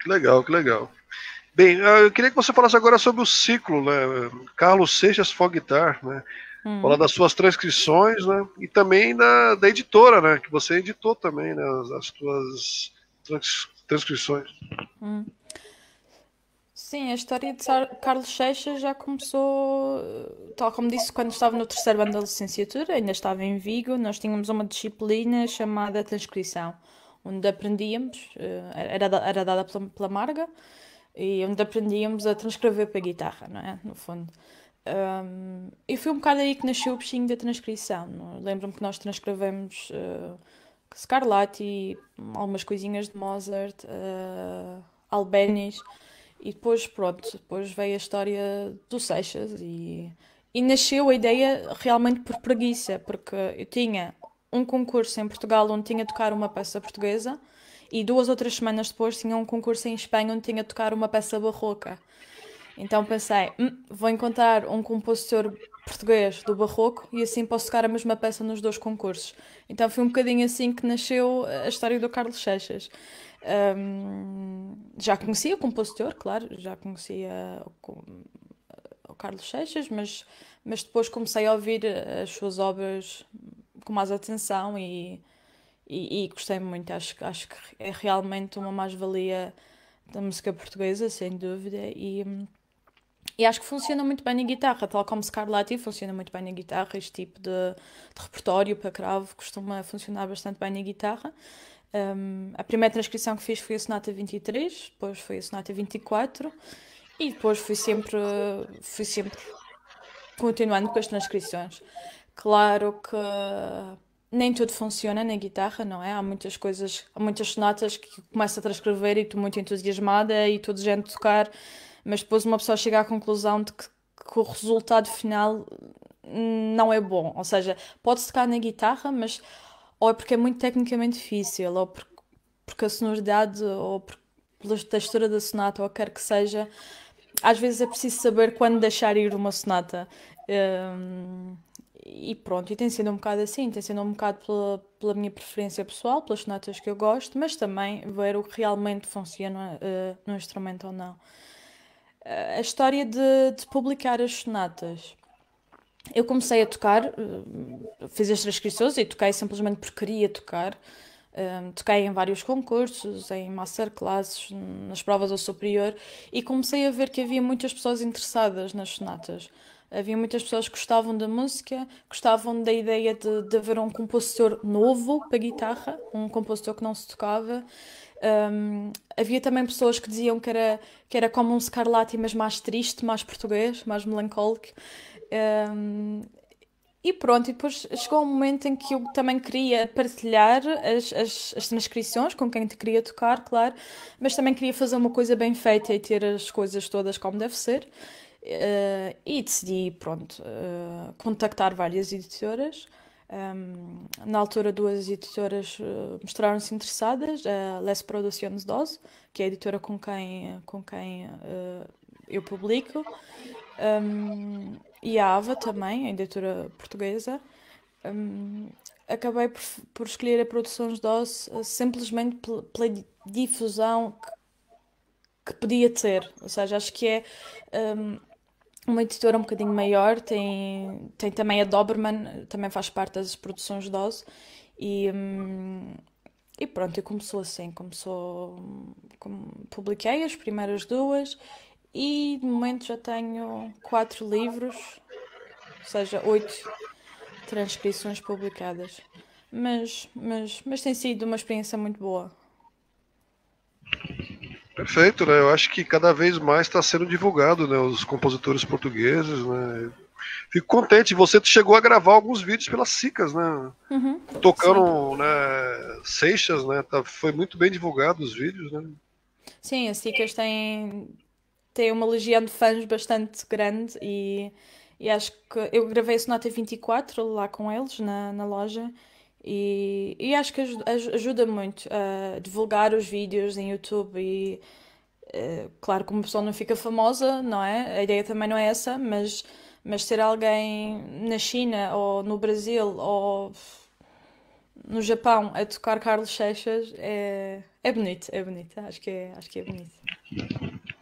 Que legal, que legal. Bem, ah, eu queria que você falasse agora sobre o ciclo, né? Carlos Seixas For Guitar, né? Hum. Falar das suas transcrições, né? E também da, da editora, né? Que você editou também, né? As, as suas trans, transcrições. Hum. Sim, a história de Carlos Seixas já começou, tal como disse, quando estava no terceiro ano da licenciatura, ainda estava em Vigo, nós tínhamos uma disciplina chamada transcrição, onde aprendíamos, eh, era, era dada pela, pela Marga, e onde aprendíamos a transcrever para a guitarra, não é? No fundo. Um, e foi um bocado aí que nasceu o bichinho da transcrição. É? Lembro-me que nós transcrevemos uh, Scarlatti, algumas coisinhas de Mozart, uh, Albéniz, e depois, pronto, depois veio a história do Seixas e, e nasceu a ideia realmente por preguiça, porque eu tinha um concurso em Portugal onde tinha de tocar uma peça portuguesa e duas ou três semanas depois tinha um concurso em Espanha onde tinha de tocar uma peça barroca. Então pensei, hm, vou encontrar um compositor português do barroco e assim posso tocar a mesma peça nos dois concursos. Então foi um bocadinho assim que nasceu a história do Carlos Seixas. Um, já conhecia o compositor, claro, já conhecia o, o Carlos Seixas, mas, mas depois comecei a ouvir as suas obras com mais atenção e, e, e gostei muito. Acho, acho que é realmente uma mais-valia da música portuguesa, sem dúvida, e, e acho que funciona muito bem na guitarra, tal como Scarlatti funciona muito bem na guitarra, este tipo de, de repertório para cravo costuma funcionar bastante bem na guitarra. Um, a primeira transcrição que fiz foi a Sonata 23, depois foi a Sonata 24 e depois fui sempre, fui sempre continuando com as transcrições. Claro que nem tudo funciona na guitarra, não é? Há muitas coisas, há muitas sonatas que começa a transcrever e estou muito entusiasmada e estou desejando tocar, mas depois uma pessoa chega à conclusão de que, que o resultado final não é bom. Ou seja, pode-se tocar na guitarra, mas ou é porque é muito tecnicamente difícil, ou porque, porque a sonoridade, ou pela textura da sonata, ou quer que seja, às vezes é preciso saber quando deixar ir uma sonata. Um, e pronto, e tem sido um bocado assim, tem sido um bocado pela, pela minha preferência pessoal, pelas sonatas que eu gosto, mas também ver o que realmente funciona uh, no instrumento ou não. Uh, a história de, de publicar as sonatas eu comecei a tocar, eh, fiz as transcrições e toquei simplesmente porque queria tocar. Um, toquei em vários concursos, em masterclasses, nas provas ao superior e comecei a ver que havia muitas pessoas interessadas nas sonatas. Havia muitas pessoas que gostavam da música, gostavam da ideia de, de haver um compositor novo para guitarra, um compositor que não se tocava. Um, havia também pessoas que diziam que era, que era como um Scarlatti, mas mais triste, mais português, mais melancólico. Um, e pronto, e depois chegou um momento em que eu também queria partilhar as, as, as transcrições com quem te queria tocar, claro, mas também queria fazer uma coisa bem feita e ter as coisas todas como deve ser. Uh, e decidi, pronto, uh, contactar várias editoras. Um, na altura, duas editoras uh, mostraram-se interessadas: a Les Productions 12, que é a editora com quem, com quem eu publico, um, e a Ava também, a editora portuguesa. Um, acabei por, por, escolher a Produções DOS uh, simplesmente pela difusão que, que, podia ter. Ou seja, acho que é um, uma editora um bocadinho maior, tem, tem também a Doberman, também faz parte das Produções DOS. E, um, e pronto, e começou assim, começou, com, publiquei as primeiras duas e de momento já tenho quatro livros, ou seja, oito transcrições publicadas. Mas, mas, mas tem sido uma experiência muito boa. Perfeito, né? Eu acho que cada vez mais está sendo divulgado, né? Os compositores portugueses, né? Fico contente. Você chegou a gravar alguns vídeos pelas Cicas, né? Uhum, Tocando, né? Seixas, né? Tá, foi muito bem divulgado os vídeos, né? Sim, as Cicas têm tem uma legião de fãs bastante grande e, e acho que eu gravei esse Nota 24 lá com eles na, na loja e, e acho que ajuda, muito a divulgar os vídeos em YouTube e uh, claro que uma pessoa não fica famosa, não é? A ideia também não é essa, mas, mas ser alguém na China ou no Brasil ou no Japão a tocar Carlos Seixas é, é bonito, é bonito, acho que é, acho que é bonito.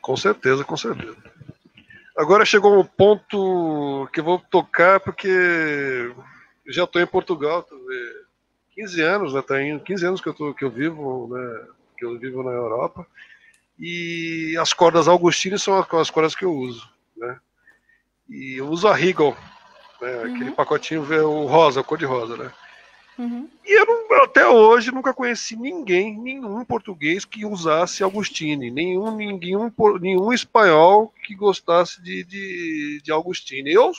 Com certeza, com certeza. Agora chegou um ponto que eu vou tocar porque já estou em Portugal, 15 anos, né? Tem 15 anos que eu, tô, que eu vivo, né? Que eu vivo na Europa. E as cordas Augustine são as cordas que eu uso, né? E eu uso a Regal, né? Uhum. aquele pacotinho o rosa, a cor de rosa, né? Uhum. E eu não, até hoje nunca conheci ninguém, nenhum português que usasse Augustine, nenhum, nenhum, nenhum espanhol que gostasse de, de, de Augustine. Eu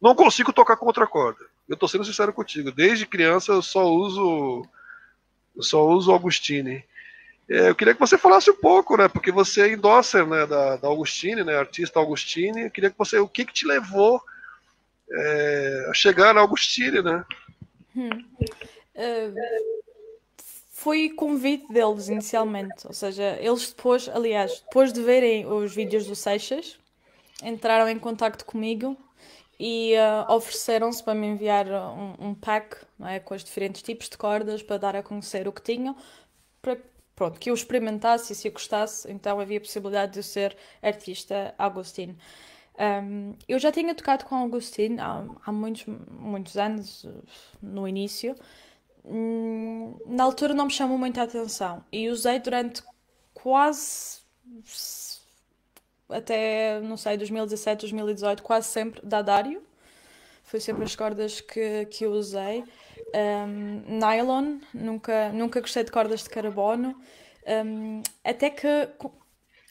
não consigo tocar com outra corda. Eu tô sendo sincero contigo. Desde criança eu só uso eu só uso Augustine. É, eu queria que você falasse um pouco, né? Porque você é endosser né, da, da Augustine, né? Artista Augustine. Eu queria que você. O que, que te levou é, a chegar na Augustine, né? Hum. Uh, foi convite deles inicialmente, ou seja, eles depois, aliás, depois de verem os vídeos do Seixas, entraram em contato comigo e uh, ofereceram-se para me enviar um, um pack é, com os diferentes tipos de cordas para dar a conhecer o que tinham, para pronto, que eu experimentasse e se eu gostasse, então havia a possibilidade de eu ser artista Agostinho. Um, eu já tinha tocado com Agostinho há, há muitos, muitos anos, no início. Hum, na altura não me chamou muita atenção e usei durante quase até, não sei, 2017, 2018, quase sempre da Dario. Foi sempre as cordas que, que eu usei. Um, nylon, nunca, nunca gostei de cordas de carbono. Um, até que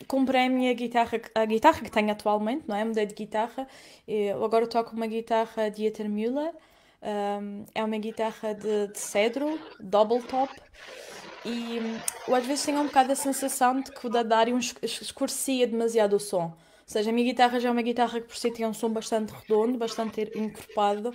comprei a minha guitarra, a guitarra que tenho atualmente, não é? Mudei de guitarra. Eu agora toco uma guitarra Dieter Müller. Um, é uma guitarra de, de cedro, double top. E eu às vezes tenho um bocado a sensação de que o da Dario escurecia demasiado o som. Ou seja, a minha guitarra já é uma guitarra que por si tinha um som bastante redondo, bastante encorpado,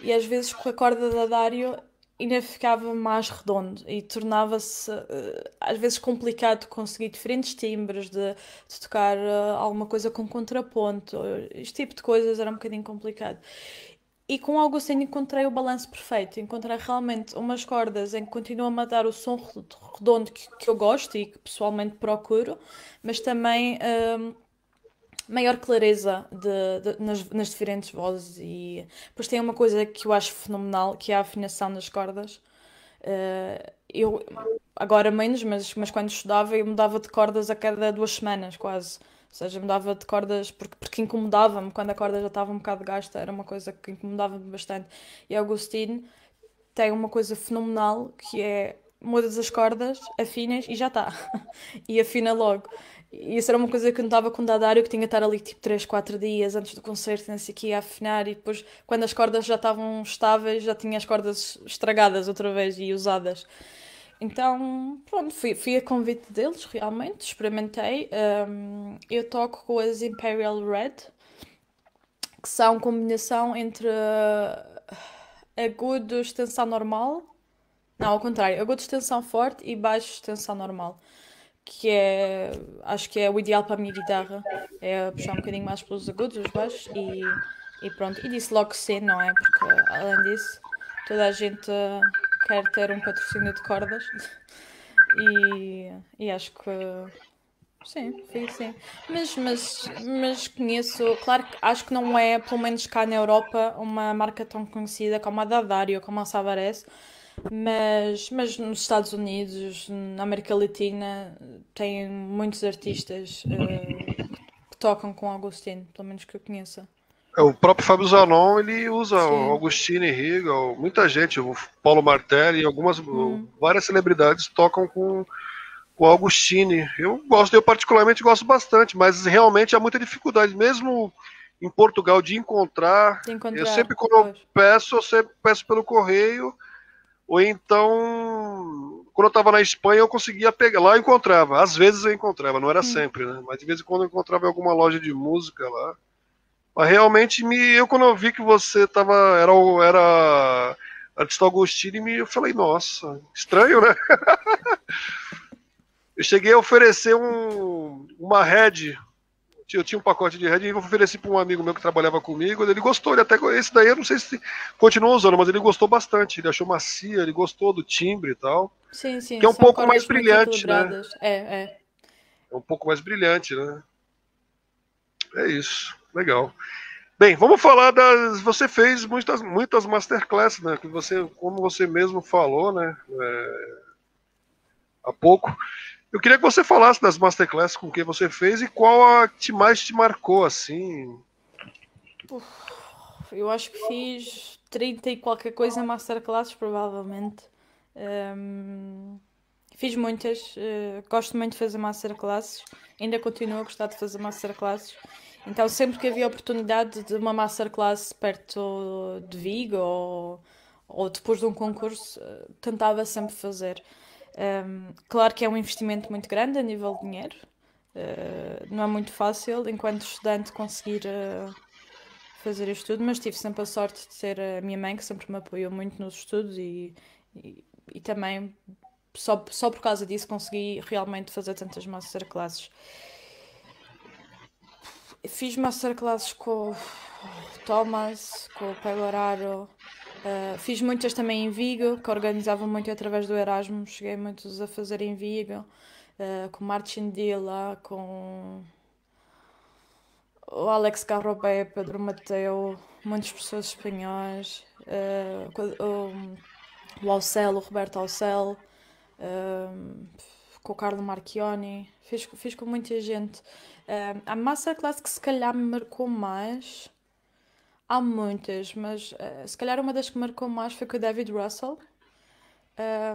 e às vezes com a corda da Dario ainda ficava mais redondo e tornava-se uh, às vezes complicado conseguir diferentes timbres de, de tocar uh, alguma coisa com contraponto. Este tipo de coisas era um bocadinho complicado. E com o Augustinho encontrei o balanço perfeito. Encontrei realmente umas cordas em que continuam a dar o som redondo que, que eu gosto e que pessoalmente procuro, mas também uh, maior clareza de, de, nas, nas, diferentes vozes. E depois tem uma coisa que eu acho fenomenal, que é a afinação das cordas. Uh, eu, agora menos, mas, mas quando estudava eu mudava de cordas a cada duas semanas, quase. Seja, mudava de cordas porque, porque incomodava-me quando a corda já estava um bocado gasta, era uma coisa que incomodava-me bastante. E Augustine tem uma coisa fenomenal que é mudas as cordas, afinas e já está. e afina logo. E isso era uma coisa que eu notava com o Dadário, que tinha que estar ali tipo 3, 4 dias antes do concerto, não sei o que, a afinar, e depois, quando as cordas já estavam estáveis, já tinha as cordas estragadas outra vez e usadas. Então, pronto, fui, fui a convite deles, realmente, experimentei. Um, eu toco com as Imperial Red, que são combinação entre agudo, extensão normal. Não, ao contrário, agudo, extensão forte e baixo, extensão normal. Que é, acho que é o ideal para a minha guitarra. É puxar um bocadinho mais pelos agudos, os baixos e, e pronto. E disse logo sim, não é? Porque além disso, toda a gente quer ter um patrocínio de cordas e, e acho que sim, sim, sim. Mas, mas, mas conheço, claro que acho que não é, pelo menos cá na Europa, uma marca tão conhecida como a Dadario, como a Savarez, mas, mas nos Estados Unidos, na América Latina, tem muitos artistas uh, que tocam com Agostinho, pelo menos que eu conheça. É, o próprio Fábio Zanon, ele usa Sim. o Augustine Riga, muita gente, o Paulo Martelli, algumas, hum. várias celebridades tocam com o Augustine. Eu gosto, eu particularmente gosto bastante, mas realmente há muita dificuldade, mesmo em Portugal, de encontrar. De encontrar eu sempre, quando eu peço, eu sempre peço pelo correio, ou então quando eu estava na Espanha, eu conseguia pegar. Lá eu encontrava. Às vezes eu encontrava, não era hum. sempre, né? Mas de vez em quando eu encontrava em alguma loja de música lá. Mas realmente, me, eu quando eu vi que você tava. Era, era artista Agostini, me, eu falei, nossa, estranho, né? eu cheguei a oferecer um, uma Red eu tinha um pacote de Red e eu ofereci para um amigo meu que trabalhava comigo. Ele gostou, ele até esse daí eu não sei se continua usando, mas ele gostou bastante. Ele achou macia, ele gostou do timbre e tal. Sim, sim. Que é um pouco mais brilhante, né? É, é. É um pouco mais brilhante, né? É isso, legal. Bem, vamos falar das. Você fez muitas, muitas masterclasses, né? Que você, como você mesmo falou, né? É... Há pouco. Eu queria que você falasse das masterclasses com quem você fez e qual a que mais te marcou, assim. Eu acho que fiz 30 e qualquer coisa masterclasses, provavelmente. Um, fiz muitas, uh, gosto muito de fazer masterclasses, ainda continuo a gostar de fazer masterclasses. Então, sempre que havia oportunidade de uma masterclass perto de Vigo ou, ou depois de um concurso, uh, tentava sempre fazer. Um, claro que é um investimento muito grande a nível de dinheiro, uh, não é muito fácil enquanto estudante conseguir uh, fazer isto tudo, mas tive sempre a sorte de ter a minha mãe que sempre me apoiou muito nos estudos e, e, e também só, só por causa disso consegui realmente fazer tantas masterclasses. Fiz masterclasses com o Thomas, com o Pegoraro, Uh, fiz muitas também em Vigo, que organizava muito através do Erasmus. Cheguei muitos a fazer em Vigo, uh, com Martin Dilla, com o Alex Garrobé, Pedro Mateu, muitas pessoas espanhóis, uh, o, o Alcel, o Roberto Alcel, com o Carlo Marchioni. Fiz, fiz com muita gente. Uh, a masterclass que se calhar me marcou mais Há muitas, mas uh, se calhar uma das que marcou mais foi com o David Russell.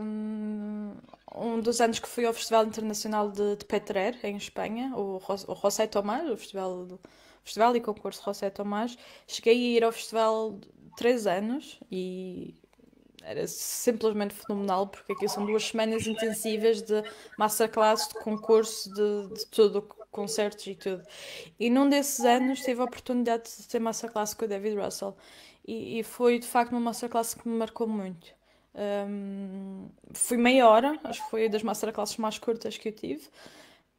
Um, um dos anos que fui ao Festival Internacional de, de Petrer, em Espanha, o, o José Tomás, o festival, o festival e concurso José Tomás. Cheguei a ir ao festival três anos e era simplesmente fenomenal, porque aqui são duas semanas intensivas de masterclass, de concurso, de, de tudo concertos e tudo. E num desses anos tive a oportunidade de ter masterclass com o David Russell. E, e foi de facto uma masterclass que me marcou muito. Um, foi meia hora, acho que foi das masterclasses mais curtas que eu tive,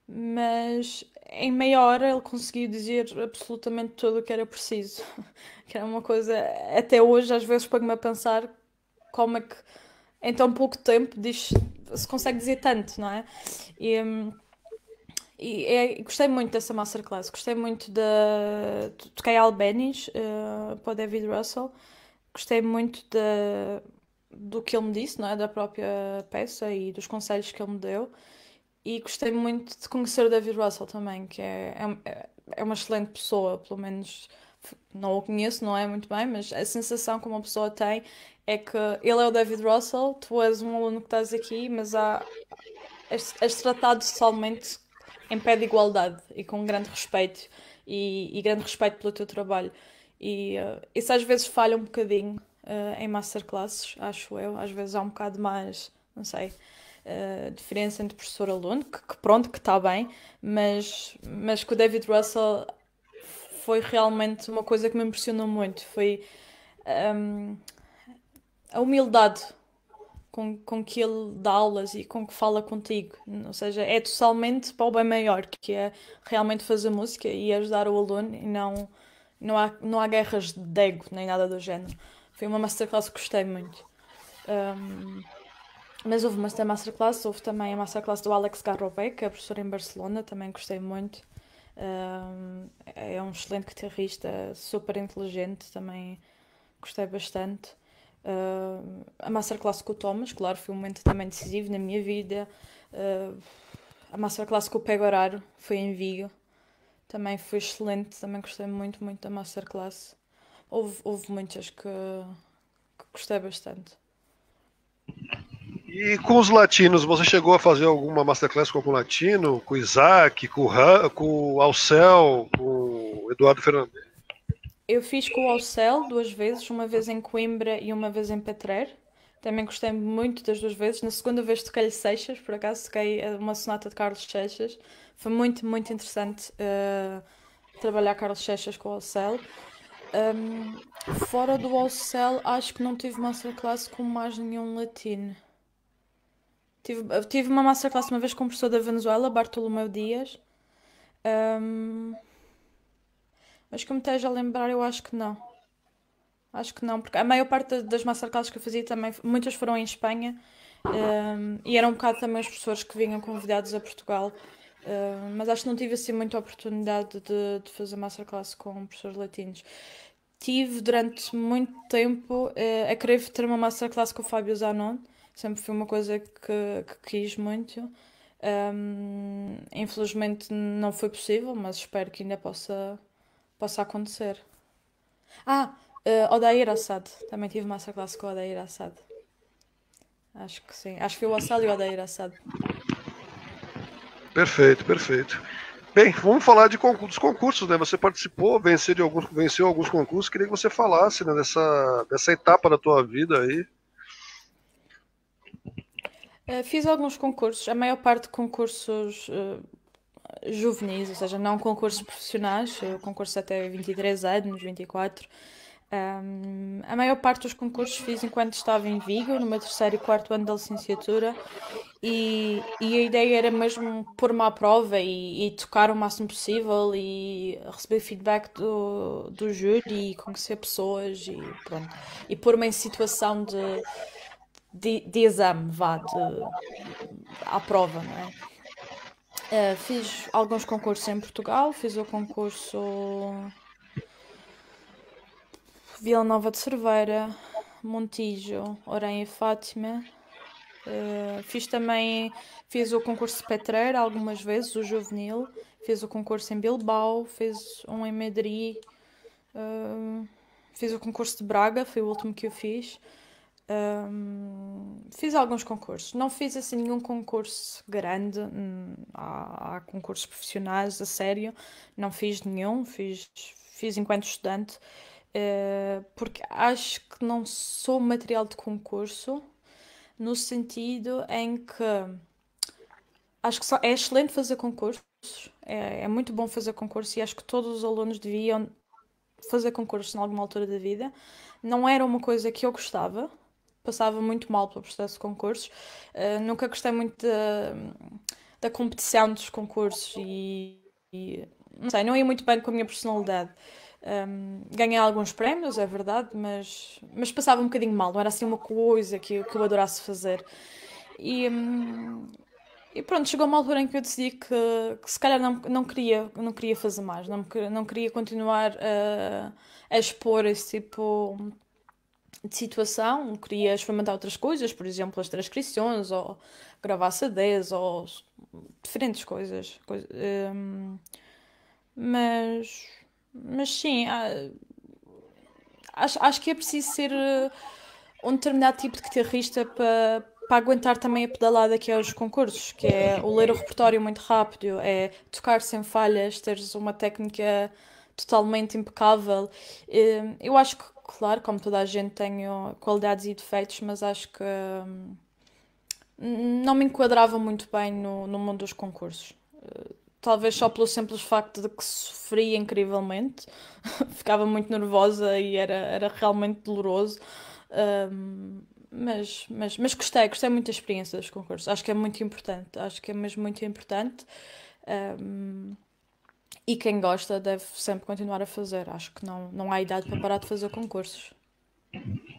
mas em meia hora ele conseguiu dizer absolutamente tudo o que era preciso. que era uma coisa, até hoje, às vezes, põe-me a pensar como é que em tão pouco tempo diz, se consegue dizer tanto, não é? E, um, e, é, gostei muito dessa masterclass. Gostei muito da. Toquei Albanis uh, para o David Russell. Gostei muito da, do que ele me disse, não é? da própria peça e dos conselhos que ele me deu. E gostei muito de conhecer o David Russell também, que é, é, é uma excelente pessoa, pelo menos não o conheço, não é muito bem, mas a sensação que uma pessoa tem é que ele é o David Russell, tu és um aluno que estás aqui, mas há, és, és tratado somente em pé de igualdade e com grande respeito e, e grande respeito pelo teu trabalho. E uh, isso às vezes falha um bocadinho uh, em masterclasses, acho eu. Às vezes há um bocado mais, não sei, uh, diferença entre professor e aluno, que, que, pronto, que está bem, mas, mas com o David Russell foi realmente uma coisa que me impressionou muito. Foi um, a humildade com, com que ele dá aulas e com que fala contigo. Ou seja, é totalmente para o bem maior, que é realmente fazer música e ajudar o aluno e não, não, há, não há guerras de ego nem nada do género. Foi uma masterclass que gostei muito. Um, mas houve uma masterclass, houve também a masterclass do Alex Garrobé, que é professor em Barcelona, também gostei muito. Um, é um excelente guitarrista, super inteligente, também gostei bastante. Uh, a masterclass com o Thomas, claro, foi um momento também decisivo na minha vida. Uh, a masterclass com o Pego Horário foi em Vigo, também foi excelente, também gostei muito, muito da masterclass. Houve, houve muitas que, que gostei bastante. E com os latinos, você chegou a fazer alguma masterclass com algum latino? Com o Isaac, com o, com o Alcel, com o Eduardo Fernandes? Eu fiz com o Alcel duas vezes, uma vez em Coimbra e uma vez em Petrer. Também gostei muito das duas vezes. Na segunda vez toquei-lhe Seixas, por acaso toquei uma sonata de Carlos Seixas. Foi muito, muito interessante uh, trabalhar Carlos Seixas com o Alcel. Um, fora do Alcel, acho que não tive masterclass com mais nenhum latino. Tive, tive uma masterclass uma vez com o professor da Venezuela, Bartolomeu Dias. Um, mas que me esteja a lembrar, eu acho que não. Acho que não, porque a maior parte das masterclasses que eu fazia também, muitas foram em Espanha. Um, e eram um bocado também os professores que vinham convidados a Portugal. Uh, mas acho que não tive assim muita oportunidade de, de fazer masterclass com professores latinos. Tive durante muito tempo uh, a querer ter uma masterclass com o Fábio Zanon, sempre foi uma coisa que, que quis muito. Um, infelizmente não foi possível, mas espero que ainda possa, possa acontecer. Ah, uh, Odair Assad, também tive masterclass com o Odair Assad. Acho que sim. Acho que foi o Assad e o Odair Assad. Perfeito, perfeito. Bem, vamos falar de concursos, dos concursos, né? Você participou, venceu, de alguns, venceu alguns concursos. Queria que você falasse né, dessa, dessa etapa da tua vida aí. Uh, fiz alguns concursos, a maior parte de concursos uh, juvenis, ou seja, não concursos profissionais, concursos até 23 anos, 24. Um, a maior parte dos concursos fiz enquanto estava em Vigo, no meu terceiro e quarto ano da licenciatura, e, e a ideia era mesmo pôr-me à prova e, e, tocar o máximo possível e receber feedback do, do júri e conhecer pessoas e pronto. E pôr-me em situação de, de, de, exame, vá, de, à prova, não é? Uh, fiz alguns concursos em Portugal, fiz o concurso Vila Nova de Cerveira, Montijo, Orem e Fátima. Uh, fiz também, fiz o concurso de Petreira algumas vezes, o juvenil. Fiz o concurso em Bilbao, fiz um em Madrid. Uh, fiz o concurso de Braga, foi o último que eu fiz. Um, fiz alguns concursos. Não fiz assim nenhum concurso grande. Hum, há, há, concursos profissionais a sério. Não fiz nenhum. Fiz, fiz enquanto estudante. Uh, porque acho que não sou material de concurso no sentido em que acho que é excelente fazer concursos, é, é muito bom fazer concurso e acho que todos os alunos deviam fazer concursos em alguma altura da vida. Não era uma coisa que eu gostava, passava muito mal pelo processo de concursos, uh, nunca gostei muito da, competição dos concursos e, e não sei, não ia muito bem com a minha personalidade. Um, ganhei alguns prémios, é verdade, mas, mas passava um bocadinho mal, não era assim uma coisa que, que eu adorasse fazer. E, um, e pronto, chegou uma altura em que eu decidi que, que se calhar não, não, queria, não queria fazer mais, não, não queria continuar a, a expor esse tipo de situação, queria experimentar outras coisas, por exemplo, as transcrições, ou gravar CDs, ou diferentes coisas. coisa, um, mas mas sim, acho, acho que é preciso ser uh, um determinado tipo de guitarrista para para aguentar também a pedalada que é os concursos, que é o ler o repertório muito rápido, é tocar sem falhas, teres uma técnica totalmente impecável. Eu acho que, claro, como toda a gente tem qualidades e defeitos, mas acho que hum, não me enquadrava muito bem no, no mundo dos concursos talvez só pelo simples facto de que sofria incrivelmente, ficava muito nervosa e era, era realmente doloroso. Um, mas, mas, mas gostei, gostei muito da experiência dos concursos. Acho que é muito importante, acho que é mesmo muito importante. Um, e quem gosta deve sempre continuar a fazer. Acho que não, não há idade para parar de fazer concursos.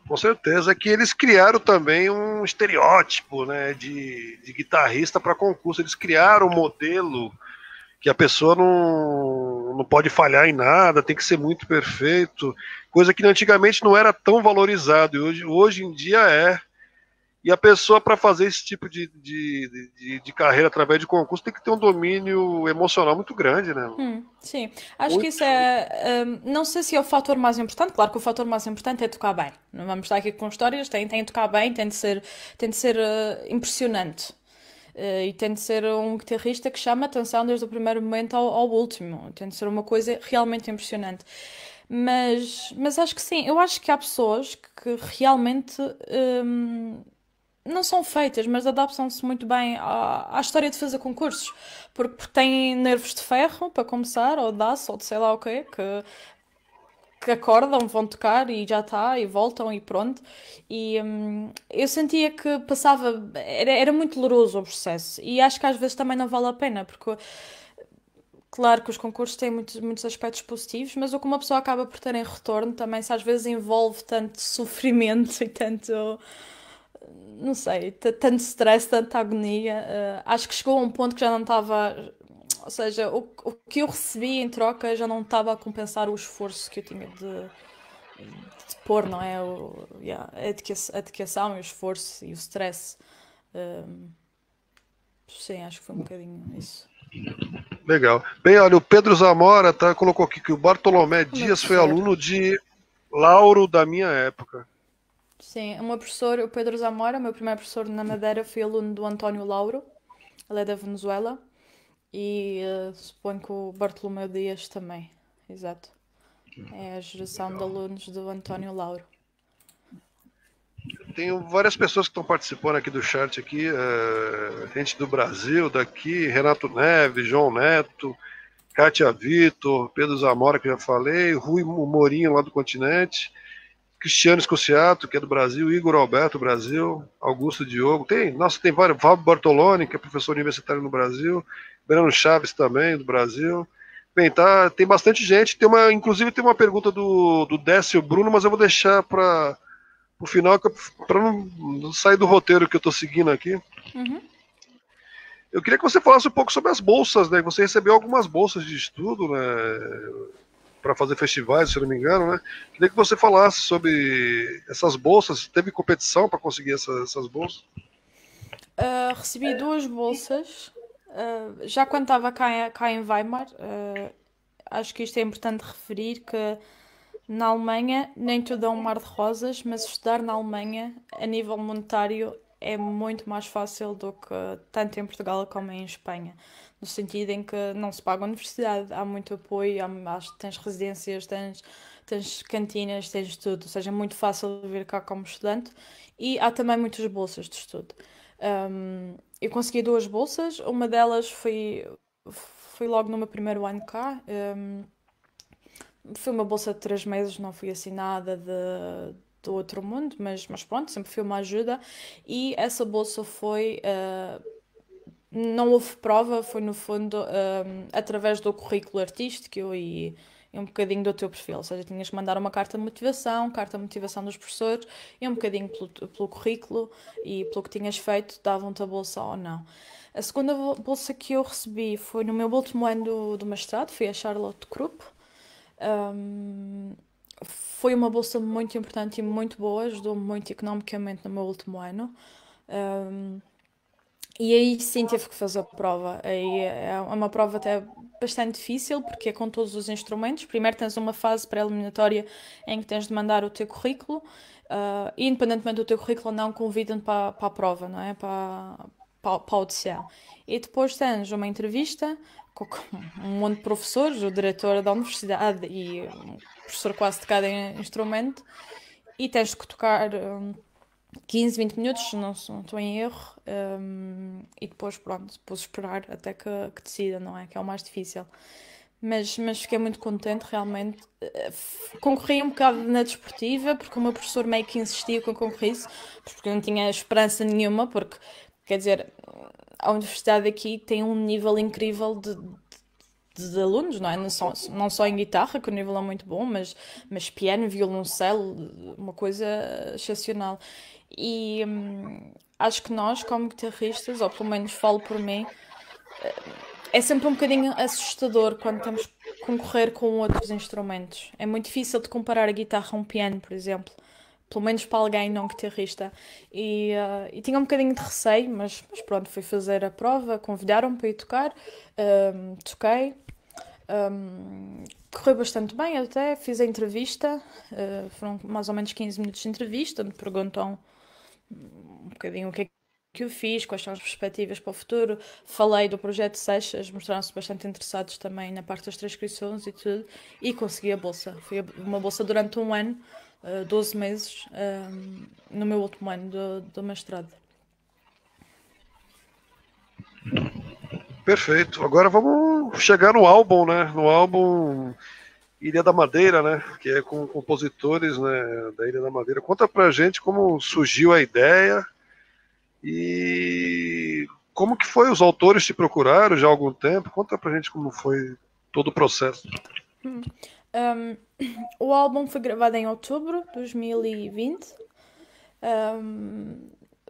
Com certeza que eles criaram também um estereótipo né, de, de guitarrista para concurso. Eles criaram um modelo que a pessoa não, não pode falhar em nada, tem que ser muito perfeito, coisa que antigamente não era tão valorizado, e hoje, hoje em dia é. E a pessoa, para fazer esse tipo de, de, de, de, carreira através de concurso, tem que ter um domínio emocional muito grande, né? Hum, sim, acho muito... que isso é. Um, não sei se é o fator mais importante, claro que o fator mais importante é tocar bem. Não vamos estar aqui com histórias, tem, tem de tocar bem, tem de ser, tem de ser uh, impressionante. Uh, e tem de ser um guitarrista que chama atenção desde o primeiro momento ao, ao último. Tem de ser uma coisa realmente impressionante. Mas, mas acho que sim, eu acho que há pessoas que, que realmente hum, não são feitas, mas adaptam-se muito bem à, à, história de fazer concursos, porque, têm nervos de ferro, para começar, ou de aço, ou de sei lá o quê, que, que acordam, vão tocar e já está, e voltam e pronto. E hum, eu sentia que passava, era, era muito doloroso o processo, e acho que às vezes também não vale a pena, porque Claro que os concursos têm muitos, muitos aspectos positivos, mas o que uma pessoa acaba por ter em retorno também, se às vezes envolve tanto sofrimento e tanto. Não sei, tanto stress, tanta agonia. Uh, acho que chegou a um ponto que já não estava. Ou seja, o, o que eu recebi em troca já não estava a compensar o esforço que eu tinha de, de pôr, não é? O, yeah, a, dedicação, a dedicação e o esforço e o stress. Uh, sim, acho que foi um bocadinho isso. Legal. Bem, olha, o Pedro Zamora tá, colocou aqui que o Bartolomé Dias foi aluno de Lauro da minha época. Sim, o meu professor, o Pedro Zamora, meu primeiro professor na Madeira, foi aluno do António Lauro, ele é da Venezuela, e uh, suponho que o Bartolomé Dias também, exato. É a geração Legal. de alunos do António Lauro. Tenho várias pessoas que estão participando aqui do chat aqui, é, gente do Brasil, daqui, Renato Neves, João Neto, Kátia Vitor, Pedro Zamora, que já falei, Rui Morinho lá do continente, Cristiano Escociato, que é do Brasil, Igor Alberto, Brasil, Augusto Diogo, tem, nossa, tem vários, Fábio Bartoloni, que é professor universitário no Brasil, Breno Chaves também, do Brasil. Bem, tá, tem bastante gente, tem uma, inclusive tem uma pergunta do, do Décio Bruno, mas eu vou deixar para o final, para não sair do roteiro que eu estou seguindo aqui. Uhum. Eu queria que você falasse um pouco sobre as bolsas, né? Você recebeu algumas bolsas de estudo, né? Para fazer festivais, se não me engano, né? Queria que você falasse sobre essas bolsas. Teve competição para conseguir essa, essas bolsas? Uh, recebi duas bolsas. Uh, já quando estava cá, cá, em Weimar, uh, acho que isto é importante referir que na Alemanha, nem tudo é um mar de rosas, mas estudar na Alemanha, a nível monetário, é muito mais fácil do que tanto em Portugal como em Espanha. No sentido em que não se paga a universidade, há muito apoio, há, tens residências, tens, tens cantinas, tens tudo. Ou seja, é muito fácil vir cá como estudante. E há também muitas bolsas de estudo. Um, eu consegui duas bolsas, uma delas foi, foi logo no meu primeiro ano cá. Um, foi uma bolsa de três meses, não fui assim nada de, outro mundo, mas, mas pronto, sempre foi uma ajuda. E essa bolsa foi. Uh, não houve prova, foi no fundo uh, através do currículo artístico e, e, um bocadinho do teu perfil. Ou seja, tinhas que mandar uma carta de motivação, carta de motivação dos professores e um bocadinho pelo, pelo currículo e pelo que tinhas feito, davam-te a bolsa ou não. A segunda bolsa que eu recebi foi no meu último ano do, do mestrado, foi a Charlotte Krupp. Um, foi uma bolsa muito importante e muito boa, ajudou-me muito economicamente no meu último ano. Um, e aí sim tive que fazer a prova. Aí é uma prova até bastante difícil, porque é com todos os instrumentos. Primeiro tens uma fase pré-eliminatória em que tens de mandar o teu currículo, uh, e independentemente do teu currículo não, convidam-te para, para a prova, não é? Para, para, para a audição. E depois tens uma entrevista com um monte de professores, o diretor da universidade e um professor quase de cada instrumento, e tens que tocar um, 15, 20 minutos, se não, não estou em erro, um, e depois, pronto, depois esperar até que, que decida, não é? Que é o mais difícil. Mas, mas fiquei muito contente, realmente. Concorri um bocado na desportiva, porque o meu professor meio que insistia que eu concorrisse, porque eu não tinha esperança nenhuma, porque, quer dizer, a universidade aqui tem um nível incrível de, de, de alunos, não é? Não só, não só em guitarra, que o nível é muito bom, mas, mas piano, violoncelo, uma coisa excepcional. E hum, acho que nós, como guitarristas, ou pelo menos falo por mim, é sempre um bocadinho assustador quando temos que concorrer com outros instrumentos. É muito difícil de comparar a guitarra a um piano, por exemplo pelo menos para alguém não guitarrista. E, uh, e tinha um bocadinho de receio, mas, mas pronto, fui fazer a prova, convidaram-me para ir tocar, um, toquei. Um, correu bastante bem até, fiz a entrevista, uh, foram mais ou menos 15 minutos de entrevista, me perguntam um bocadinho o que é que eu fiz, quais são as perspectivas para o futuro. Falei do projeto Seixas, mostraram-se bastante interessados também na parte das transcrições e tudo, e consegui a bolsa. Foi uma bolsa durante um ano uh, 12 meses um, no meu último ano do, do mestrado. Perfeito. Agora vamos chegar no álbum, né? No álbum Ilha da Madeira, né? Que é com compositores né, da Ilha da Madeira. Conta pra gente como surgiu a ideia e como que foi? Os autores te procuraram já há algum tempo? Conta pra gente como foi todo o processo. Um, o álbum foi gravado em outubro de 2020. Um,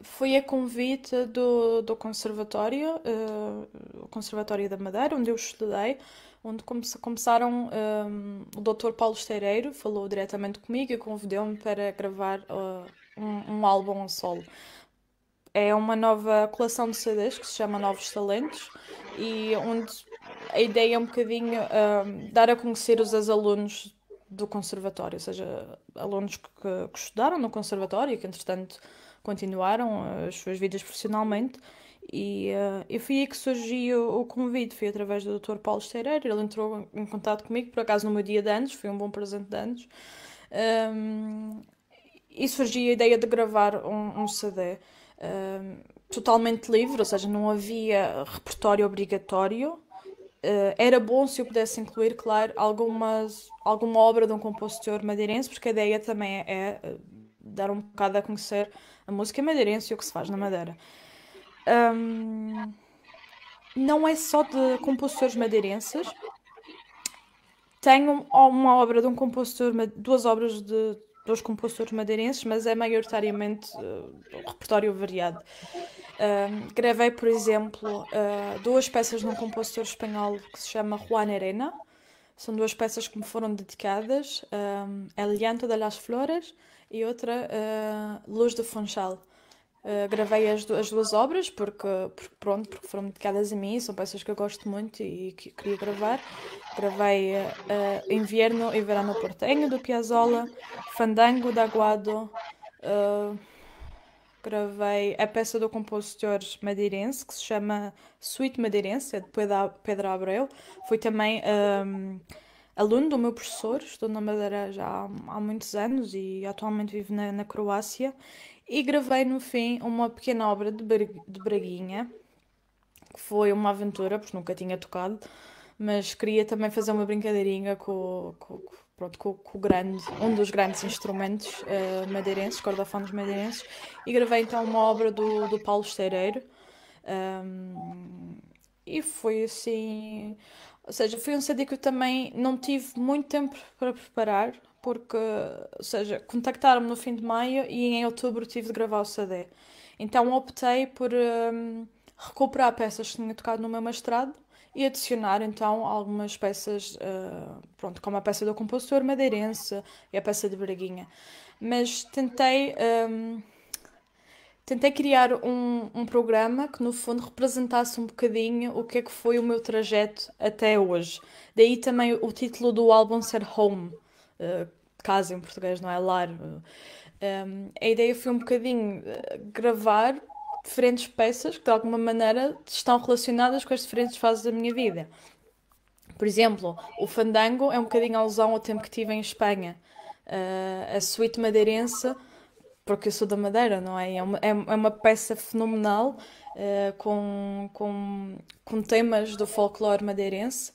foi a convite do, do Conservatório, uh, o Conservatório da Madeira, onde eu estudei, onde come começaram. Um, o Dr. Paulo Esteireiro falou diretamente comigo e convidou-me para gravar uh, um, um álbum a solo é uma nova coleção de CDs que se chama Novos Talentos e onde a ideia é um bocadinho um, dar a conhecer os alunos do conservatório, ou seja, alunos que, que, estudaram no conservatório e que entretanto continuaram as suas vidas profissionalmente e, uh, e foi aí que surgiu o convite, foi através do Dr. Paulo Esteireiro, ele entrou em contato comigo, por acaso no meu dia de anos, foi um bom presente de anos, um, e surgiu a ideia de gravar um, um CD totalmente livre, ou seja, não havia repertório obrigatório. Uh, era bom se eu pudesse incluir, claro, algumas, alguma obra de um compositor madeirense, porque a ideia também é, é dar um bocado a conhecer a música madeirense e o que se faz na Madeira. Um, não é só de compositores madeirenses. Tenho uma obra de um compositor, duas obras de dos compositores madeirenses, mas é maioritariamente uh, repertório variado. Gravei, por exemplo, uh, duas peças de um compositor espanhol que se chama Juan Arena. São duas peças que me foram dedicadas: El Llanto de las Flores e outra, Luz de Funchal. Uh, gravei as, as, duas obras porque, porque, pronto, porque foram dedicadas a mim, são peças que eu gosto muito e que queria gravar. Gravei uh, Inverno e Verano Portenho do Piazzolla, Fandango da Guado, uh, gravei a peça do compositor madeirense que se chama Suite Madeirense, é de Pedro Abreu. Foi também um, aluno do meu professor, estou na Madeira já há, há muitos anos e atualmente vivo na, na Croácia e gravei no fim uma pequena obra de, de Braguinha, que foi uma aventura, porque nunca tinha tocado, mas queria também fazer uma brincadeirinha com, com, pronto, com, com grande, um dos grandes instrumentos uh, madeirenses, cordofones madeirenses, e gravei então uma obra do, do Paulo Esteireiro. Um, e foi assim. Ou seja, foi um CD que eu também não tive muito tempo para preparar, porque, ou seja, contactaram-me no fim de maio e em outubro tive de gravar o CD. Então optei por um, recuperar peças que tinha tocado no meu mestrado e adicionar então algumas peças, uh, pronto, como a peça do compositor madeirense e a peça de Braguinha. Mas tentei, um, tentei criar um, um programa que no fundo representasse um bocadinho o que é que foi o meu trajeto até hoje. Daí também o título do álbum ser Home uh, casa em português, não é? Lar. Um, a ideia foi um bocadinho uh, gravar diferentes peças que de alguma maneira estão relacionadas com as diferentes fases da minha vida. Por exemplo, o fandango é um bocadinho alusão ao tempo que tive em Espanha. Uh, a suíte madeirense, porque eu sou da Madeira, não é? É uma, é, é uma peça fenomenal uh, com, com, com temas do folclore madeirense.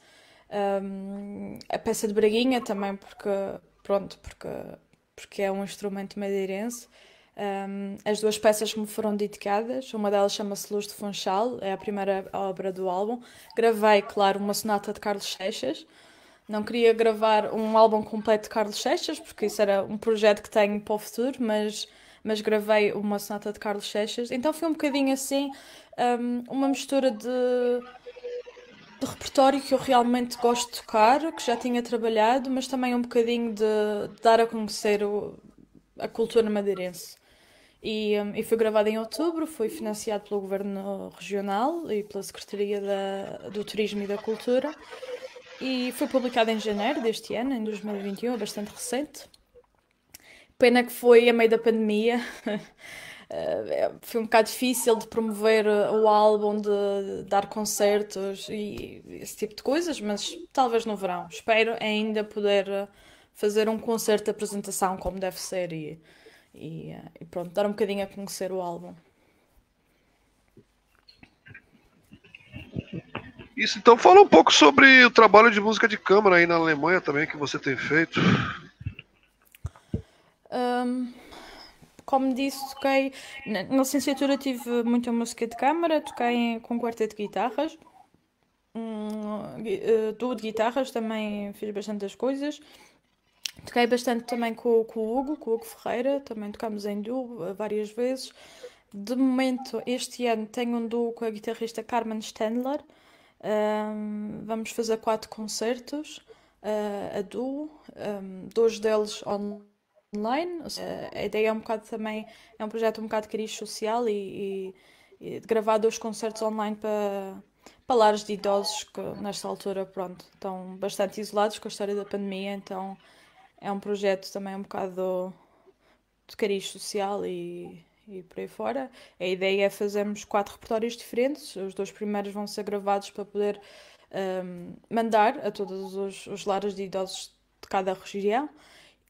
Um, a peça de Braguinha também, porque pronto, porque, porque é um instrumento madeirense. Um, as duas peças que me foram dedicadas, uma delas chama-se Luz de Funchal, é a primeira obra do álbum. Gravei, claro, uma sonata de Carlos Seixas. Não queria gravar um álbum completo de Carlos Seixas, porque isso era um projeto que tenho para o futuro, mas, mas gravei uma sonata de Carlos Seixas. Então foi um bocadinho assim, um, uma mistura de de repertório que eu realmente gosto de tocar, que já tinha trabalhado, mas também um bocadinho de, de dar a conhecer o, a cultura madeirense. E, um, e foi gravado em outubro, foi financiado pelo Governo Regional e pela Secretaria da, do Turismo e da Cultura e foi publicado em janeiro deste ano, em 2021, é bastante recente. Pena que foi a meio da pandemia. uh, foi um bocado difícil de promover eh, o álbum, de, dar concertos e esse tipo de coisas, mas talvez no verão. Espero ainda poder fazer um concerto de apresentação como deve ser e, e, eh, e pronto, dar um bocadinho a conhecer o álbum. Isso, então fala um pouco sobre o trabalho de música de câmara aí na Alemanha também que você tem feito. Um, como disse, toquei na, licenciatura tive muita música de câmara, toquei com quarteto de guitarras, um, uh, duo de guitarras, também fiz bastantes coisas. Toquei bastante também com, com o Hugo, com o Hugo Ferreira, também tocámos em duo uh, várias vezes. De momento, este ano tenho um duo com a guitarrista Carmen Standler. Um, vamos fazer quatro concertos uh, a duo, um, dois deles online. Seja, a ideia é um bocado também, é um projeto um bocado de cariz social e, e, e de gravar dois concertos online para, para lares de idosos que nesta altura, pronto, estão bastante isolados com a história da pandemia, então é um projeto também um bocado de cariz social e, e por aí fora. A ideia é fazermos quatro repertórios diferentes. Os dois primeiros vão ser gravados para poder um, mandar a todos os, os lares de idosos de cada região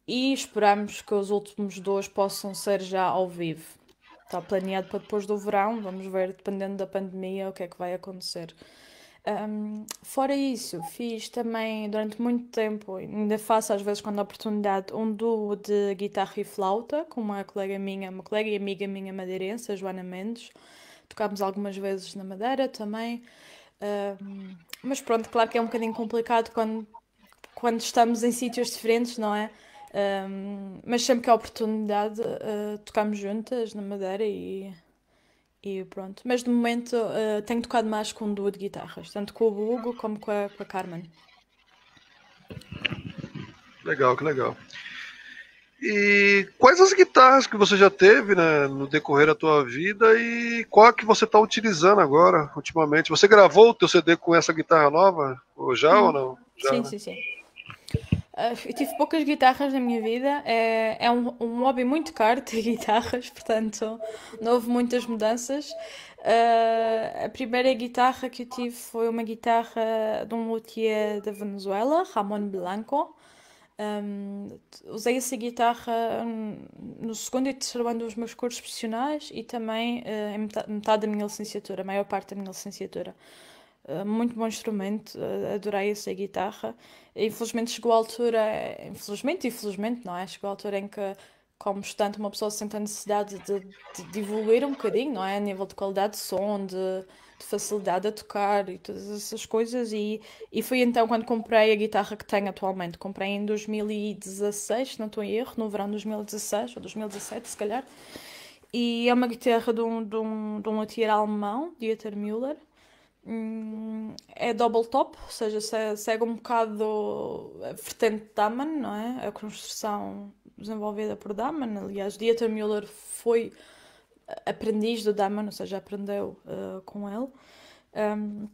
e esperamos que os últimos dois possam ser já ao vivo. Está planeado para depois do verão, vamos ver, dependendo da pandemia, o que é que vai acontecer. Um, fora isso, fiz também durante muito tempo, ainda faço às vezes quando há oportunidade, um duo de guitarra e flauta com uma colega minha, uma colega e amiga minha madeirense, a Joana Mendes. Tocámos algumas vezes na Madeira também. Um, mas pronto, claro que é um bocadinho complicado quando, quando estamos em sítios diferentes, não é? Um, mas sempre que há oportunidade, uh, tocamos juntas na Madeira e e pronto. Mas de momento uh, tenho tocado mais com um duo de guitarras, tanto com o Hugo como com a, com a Carmen. Legal, que legal. E quais as guitarras que você já teve né, no decorrer da tua vida e qual que você está utilizando agora, ultimamente? Você gravou o teu CD com essa guitarra nova? Ou já hum. ou não? Já, sim, né? sim, sim. Uh, eu tive poucas guitarras na minha vida. É, é um, um hobby muito caro ter guitarras, portanto não houve muitas mudanças. Uh, a primeira guitarra que eu tive foi uma guitarra de um luthier da Venezuela, Ramon Blanco. Um, usei essa guitarra no segundo e terceiro ano dos meus cursos profissionais e também uh, em metade, metade, da minha licenciatura, a maior parte da minha licenciatura. Uh, muito bom instrumento, uh, adorei essa guitarra infelizmente chegou a altura, infelizmente, infelizmente, não é? Chegou a altura em que, como estudante, uma pessoa sente a necessidade de, de, de evoluir um bocadinho, não é? A nível de qualidade de som, de, de facilidade a tocar e todas essas coisas. E, e foi então quando comprei a guitarra que tenho atualmente. Comprei em 2016, se não estou em erro, no verão de 2016 ou 2017, se calhar. E é uma guitarra de um, de um, de um luthier alemão, Dieter Müller. Hum, é double top, ou seja, segue um bocado a vertente Daman, não é? A construção desenvolvida por Daman. Aliás, Dieter Müller foi aprendiz do Daman, ou seja, aprendeu uh, com ele. Um,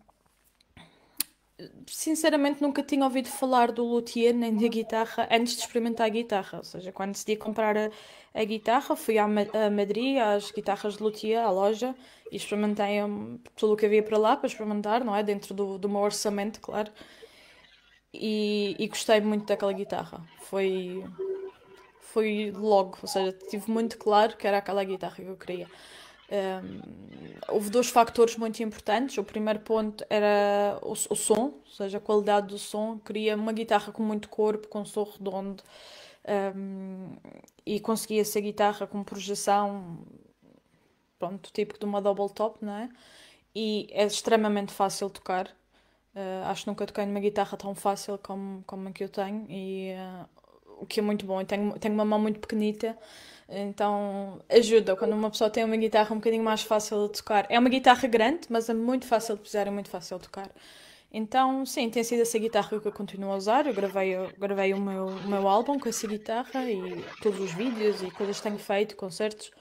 sinceramente nunca tinha ouvido falar do luthier nem da guitarra antes de experimentar a guitarra. Ou seja, quando decidi comprar a, a guitarra, fui a, a Madrid, às guitarras de luthier, à loja, e experimentei um, tudo o que havia para lá para experimentar, não é? Dentro do, do meu orçamento, claro. E, e gostei muito daquela guitarra. Foi, foi logo, ou seja, tive muito claro que era aquela guitarra que eu queria. Um, houve dois fatores muito importantes. O primeiro ponto era o, o, som, ou seja, a qualidade do som. Queria uma guitarra com muito corpo, com som redondo um, e conseguia essa guitarra com projeção, pronto, tipo de uma double top, não é? E é extremamente fácil tocar. Uh, acho que nunca toquei numa guitarra tão fácil como, como a que eu tenho, e uh, o que é muito bom. Eu tenho, tenho uma mão muito pequenita então ajuda quando uma pessoa tem uma guitarra um bocadinho mais fácil de tocar. É uma guitarra grande, mas é muito fácil de pisar e muito fácil de tocar. Então, sim, tem sido essa guitarra que eu continuo a usar. Eu gravei, eu gravei o, meu, o meu álbum com essa guitarra e todos os vídeos e coisas que tenho feito, concertos.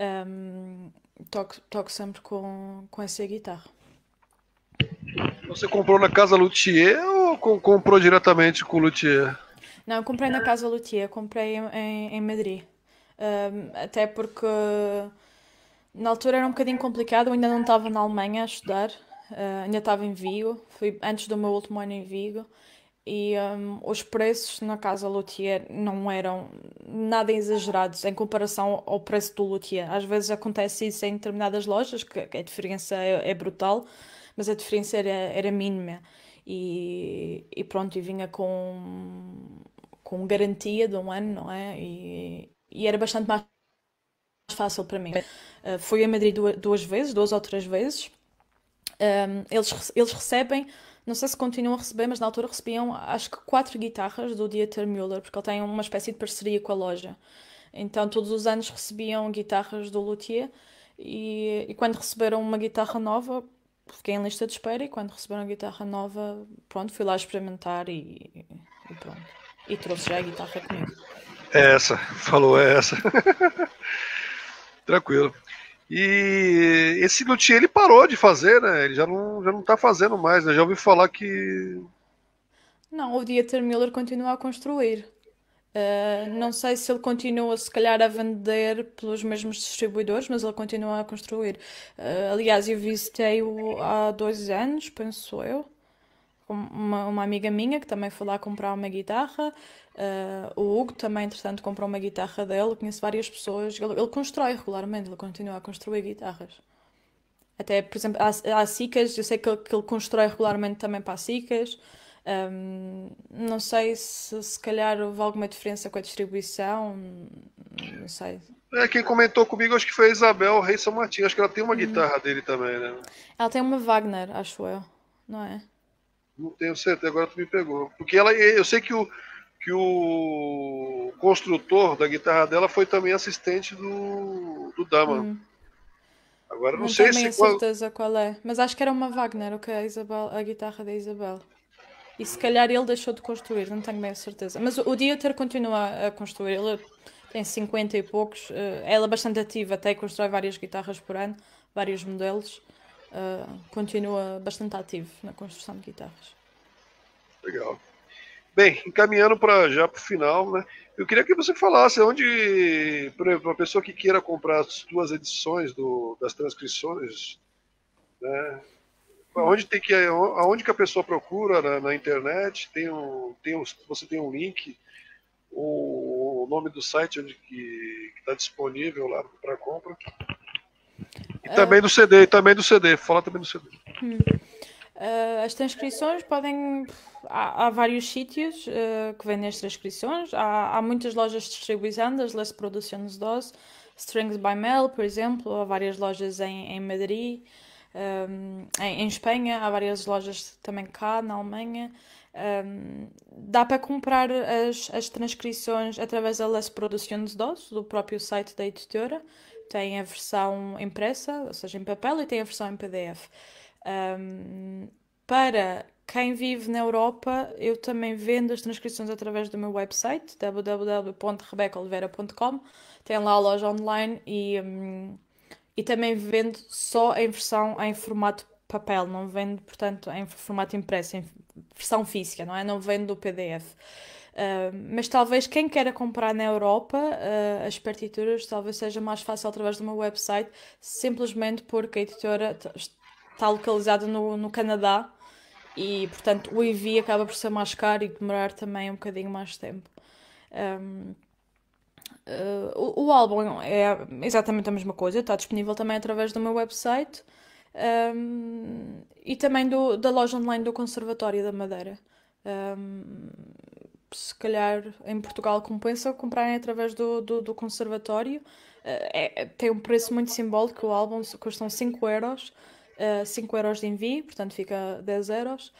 Um, toco, toco sempre com, com essa guitarra. Você comprou na Casa Luthier ou comprou diretamente com o Luthier? Não, eu comprei na Casa Luthier, comprei em, em Madrid. Um, até porque na altura era um bocadinho complicado, eu ainda não estava na Alemanha a estudar, uh, ainda estava em Vigo, foi antes do meu último ano em Vigo. e um, os preços na casa luthier não eram nada exagerados em comparação ao preço do luthier. Às vezes acontece isso em determinadas lojas, que a diferença é, é brutal, mas a diferença era, era mínima. E, e pronto, e vinha com, com garantia de um ano, não é? E, e era bastante mais fácil para mim. Uh, fui a Madrid duas, duas, vezes, duas ou três vezes. Um, eles, eles recebem não sei se continuam a receber, mas na altura recebiam acho que quatro guitarras do Dieter Müller, porque ele tem uma espécie de parceria com a loja. Então todos os anos recebiam guitarras do luthier e, e quando receberam uma guitarra nova, fiquei em lista de espera e quando receberam a guitarra nova, pronto, fui lá experimentar e, e pronto. E trouxe já a guitarra comigo. É essa, falou é essa. Tranquilo. E esse luthier ele parou de fazer, né? Ele já não, já não tá fazendo mais, né? Já ouvi falar que. Não, o Dieter Miller continua a construir. Uh, não sei se ele continua, se calhar, a vender pelos mesmos distribuidores, mas ele continua a construir. Uh, aliás, eu visitei-o há dois anos, penso eu, uma, uma amiga minha que também foi lá comprar uma guitarra. Uh, o Hugo também, entretanto, comprou uma guitarra dele. Conheço várias pessoas. Ele, ele, constrói regularmente, ele continua a construir guitarras. Até, por exemplo, há, há Sicas, eu sei que ele, que ele constrói regularmente também para Sicas. Um, não sei se se calhar houve alguma diferença com a distribuição. Não sei. É, quem comentou comigo acho que foi a Isabel Rei São Martinho. Acho que ela tem uma hum. guitarra dele também, né? Ela tem uma Wagner, acho eu, não é? Não tenho certeza, agora tu me pegou. Porque ela, eu sei que o, que o construtor da guitarra dela foi também assistente do, do Dama. Hum. Agora não, não sei se. Não tenho certeza qual é, mas acho que era uma Wagner, o que é a, Isabel, a guitarra da Isabel. E se calhar ele deixou de construir, não tenho bem a certeza. Mas o Dieter continua a construir, ele tem 50 e poucos. Eh, ela é bastante ativa, até constrói várias guitarras por ano, vários modelos. Uh, continua bastante ativo na construção de guitarras. Legal. Bem, encaminhando para já para o final, né? Eu queria que você falasse onde, para uma pessoa que queira comprar as duas edições do, das transcrições, né? Onde tem que, aonde que a pessoa procura na, na internet? Tem um, tem um, você tem um link, o, nome do site onde que está disponível lá para compra. E é... também do CD, e também do CD. Fala também do CD. Hum. Uh, as transcrições podem. Há, há vários sítios uh, que vendem as transcrições. Há, há muitas lojas de distribuição das Les Produções DOS, Strings by Mail, por exemplo. Há várias lojas em, em Madrid, um, em, em, Espanha. Há várias lojas também cá, na Alemanha. Um, dá para comprar as, as transcrições através da Les Produções DOS, do próprio site da editora. Tem a versão impressa, ou seja, em papel, e tem a versão em PDF. Um, para quem vive na Europa, eu também vendo as transcrições através do meu website www.rebecaoliveira.com. Tem lá a loja online e, um, e também vendo só em versão em formato papel, não vendo, portanto, em formato impresso, em versão física, não é? Não vendo o PDF. Mas talvez quem queira comprar na Europa uh, as partituras talvez seja mais fácil através do meu website, simplesmente porque a editora está localizada no, no Canadá e, portanto, o envio acaba por ser mais caro e demorar também um bocadinho mais tempo. Um, uh, eh, o, o, álbum é exatamente a mesma coisa, está disponível também através do meu website um, e também do, da loja online do Conservatório da Madeira. Um, se calhar em Portugal compensa comprarem através do, do, do Conservatório. Uh, é, tem um preço muito simbólico, o álbum custa 5 euros uh, 5 euros de envio, portanto fica 10 euros.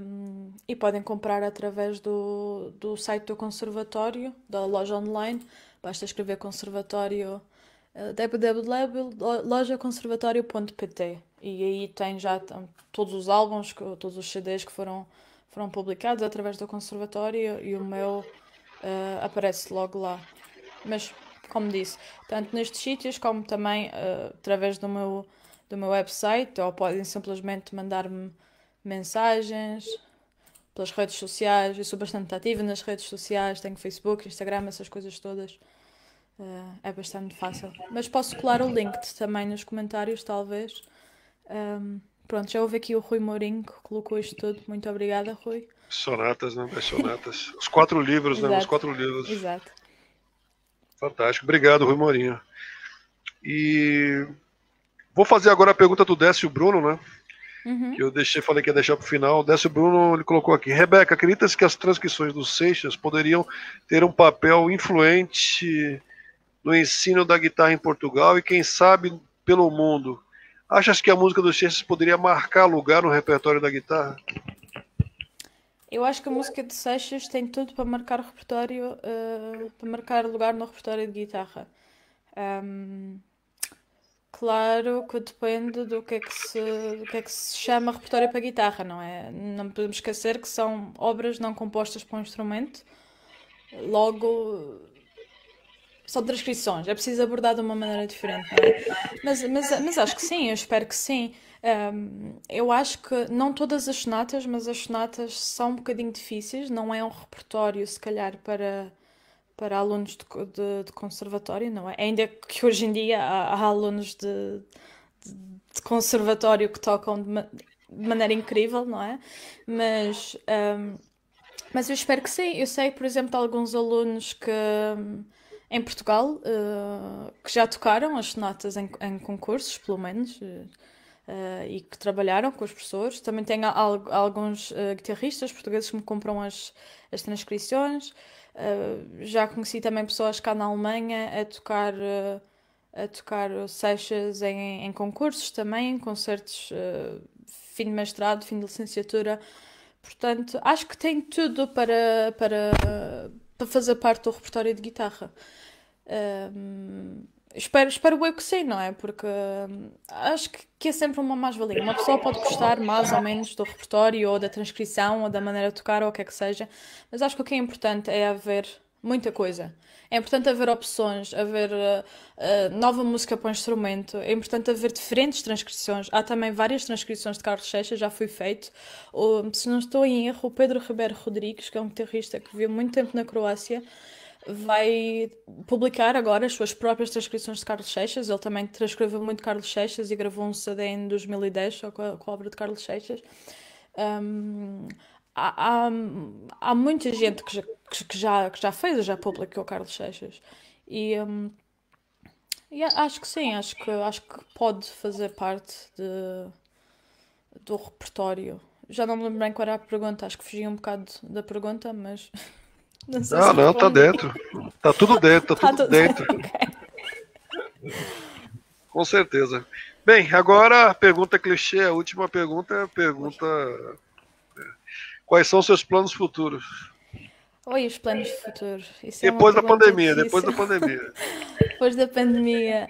Um, e podem comprar através do, do site do conservatório, da loja online. Basta escrever conservatório uh, www.lojaconservatório.pt e aí tem já todos os álbuns, todos os CDs que foram, foram publicados através do conservatório e o meu uh, aparece logo lá. Mas, como disse, tanto nestes sítios como também uh, através do meu do meu website ou podem simplesmente mandar-me mensagens pelas redes sociais. Eu sou bastante ativa nas redes sociais, tenho Facebook, Instagram, essas coisas todas. Uh, é bastante fácil. Mas posso colar o link também nos comentários, talvez. Um, pronto, já houve aqui o Rui Mourinho que colocou isto tudo. Muito obrigada, Rui. Sonatas, né? Das sonatas. Os quatro livros, né? Os quatro livros. Exato. Fantástico. Obrigado, Rui Morinho. E vou fazer agora a pergunta do Décio Bruno, né? Uhum. Que eu deixei, falei que ia deixar para o final. Décio Bruno ele colocou aqui. Rebeca, acredita-se que as transcrições dos Seixas poderiam ter um papel influente no ensino da guitarra em Portugal e, quem sabe, pelo mundo? Achas que a música dos Seixas poderia marcar lugar no repertório da guitarra? Eu acho que a música de Seixas tem tudo para marcar repertório, uh, para marcar lugar no repertório de guitarra. Um, claro que depende do que, é que se, do que é que se chama repertório para guitarra, não é? Não podemos esquecer que são obras não compostas para um instrumento, logo são transcrições, é preciso abordar de uma maneira diferente, não é? Mas, mas, mas acho que sim, eu espero que sim. Um, eu acho que não todas as sonatas, mas as sonatas são um bocadinho difíceis, não é um repertório, se calhar, para, para alunos de, de, de conservatório, não é? Ainda que hoje em dia há, há alunos de, de, conservatório que tocam de, ma, de, maneira incrível, não é? Mas, um, mas eu espero que sim. Eu sei, por exemplo, de alguns alunos que em Portugal uh, que já tocaram as sonatas em, em concursos, pelo menos. Uh, uh, e que trabalharam com os professores. Também tenho al alguns uh, guitarristas portugueses que me compram as, as transcrições. Uh, já conheci também pessoas cá na Alemanha a tocar, a tocar seixas em, em concursos também, em concertos fim de mestrado, fim de licenciatura. Portanto, acho que tem tudo para, para, para fazer parte do repertório de guitarra. Espero, espero eu que sim, não é? Porque acho que, que é sempre uma mais-valia. Uma pessoa pode gostar mais ou menos do repertório ou da transcrição ou da maneira de tocar ou o que é que seja, mas acho que o que é importante é haver muita coisa. É importante haver opções, haver uh, uh, nova música para o instrumento, é importante haver diferentes transcrições. Há também várias transcrições de Carlos Seixas, já foi feito. se não estou em erro, o Pedro Ribeiro Rodrigues, que é um guitarrista que viveu muito tempo na Croácia, vai publicar agora as suas próprias transcrições de Carlos Seixas. Ele também transcreveu muito Carlos Seixas e gravou um CD em 2010 só com a, com a obra de Carlos Seixas. Um, há, há, há, muita gente que já, que, já, que já fez, já publicou Carlos Seixas. E, um, e acho que sim, acho que, acho que pode fazer parte de, do repertório. Já não me lembro bem qual era a pergunta, acho que fugi um bocado da pergunta, mas. Não, não, não tá dentro. Tá tudo dentro, tá, tá tudo, tudo, dentro. Com certeza. Bem, agora a pergunta clichê, a última pergunta é a pergunta. Quais são os seus planos futuros? Oi, os planos futuros. É depois da pandemia, depois da pandemia. depois da pandemia.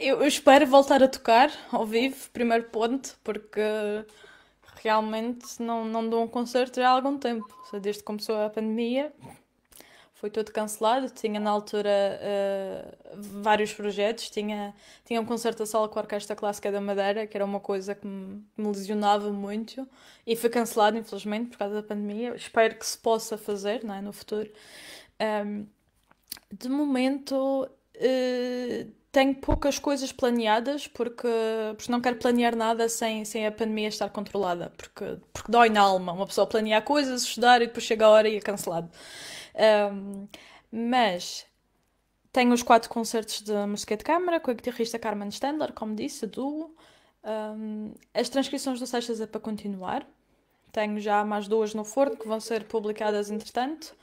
Eu, eu espero voltar a tocar ao vivo, primeiro ponto, porque realmente não, não dou um concerto já há algum tempo. Desde que começou a pandemia, foi tudo cancelado. Tinha na altura uh, vários projetos. Tinha, tinha um concerto a sala com a Orquestra Clássica da Madeira, que era uma coisa que me, me lesionava muito. E foi cancelado, infelizmente, por causa da pandemia. Espero que se possa fazer não é, no futuro. Um, de momento. Uh, tenho poucas coisas planeadas porque, porque não quero planear nada sem, sem a pandemia estar controlada, porque, porque dói na alma uma pessoa planear coisas, estudar e depois chega a hora e é cancelado. Um, mas tenho os quatro concertos de música de câmara com a guitarrista Carmen Standler, como disse, duo. Um, as transcrições do Seixas é para continuar. Tenho já mais duas no forno que vão ser publicadas entretanto.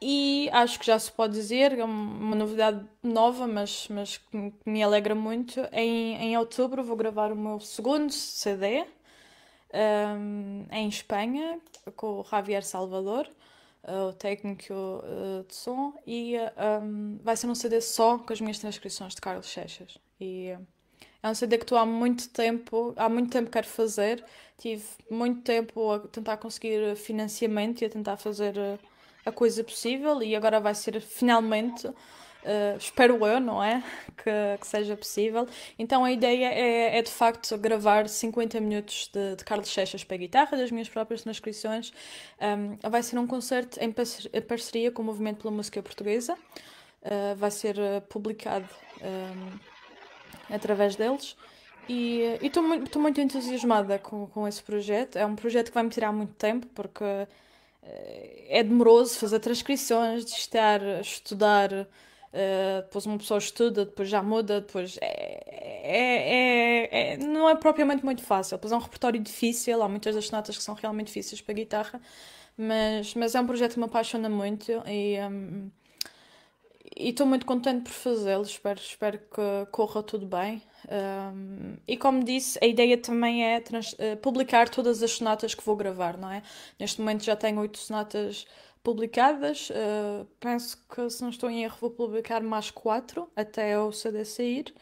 E acho que já se pode dizer, é uma novidade nova, mas, mas que me alegra muito. Em, em outubro vou gravar o meu segundo CD um, em Espanha, com o Javier Salvador, uh, o técnico uh, de som, e um, vai ser um CD só com as minhas transcrições de Carlos Seixas. E é um CD que estou há muito tempo, há muito tempo quero fazer. Tive muito tempo a tentar conseguir financiamento e a tentar fazer a coisa possível e agora vai ser finalmente, uh, espero eu, não é? Que, que, seja possível. Então a ideia é, é de facto gravar 50 minutos de, de Carlos Seixas para guitarra, das minhas próprias transcrições. Um, vai ser um concerto em parceria com o Movimento pela Música Portuguesa. Uh, vai ser uh, publicado um, através deles. E estou muito, muito entusiasmada com, com esse projeto. É um projeto que vai me tirar muito tempo, porque eh, é demoroso fazer transcrições, de estar estudar. Uh, depois uma pessoa estuda, depois já muda, depois é, é, é, é, não é propriamente muito fácil. Depois é um repertório difícil, há muitas das notas que são realmente difíceis para guitarra, mas, mas é um projeto que me apaixona muito e um, estou muito contente por fazê-lo. Espero, espero que corra tudo bem. Um, e como disse, a ideia também é uh, publicar todas as sonatas que vou gravar, não é? Neste momento já tenho oito sonatas publicadas. Uh, penso que, se não estou em erro, vou publicar mais quatro até o CD sair.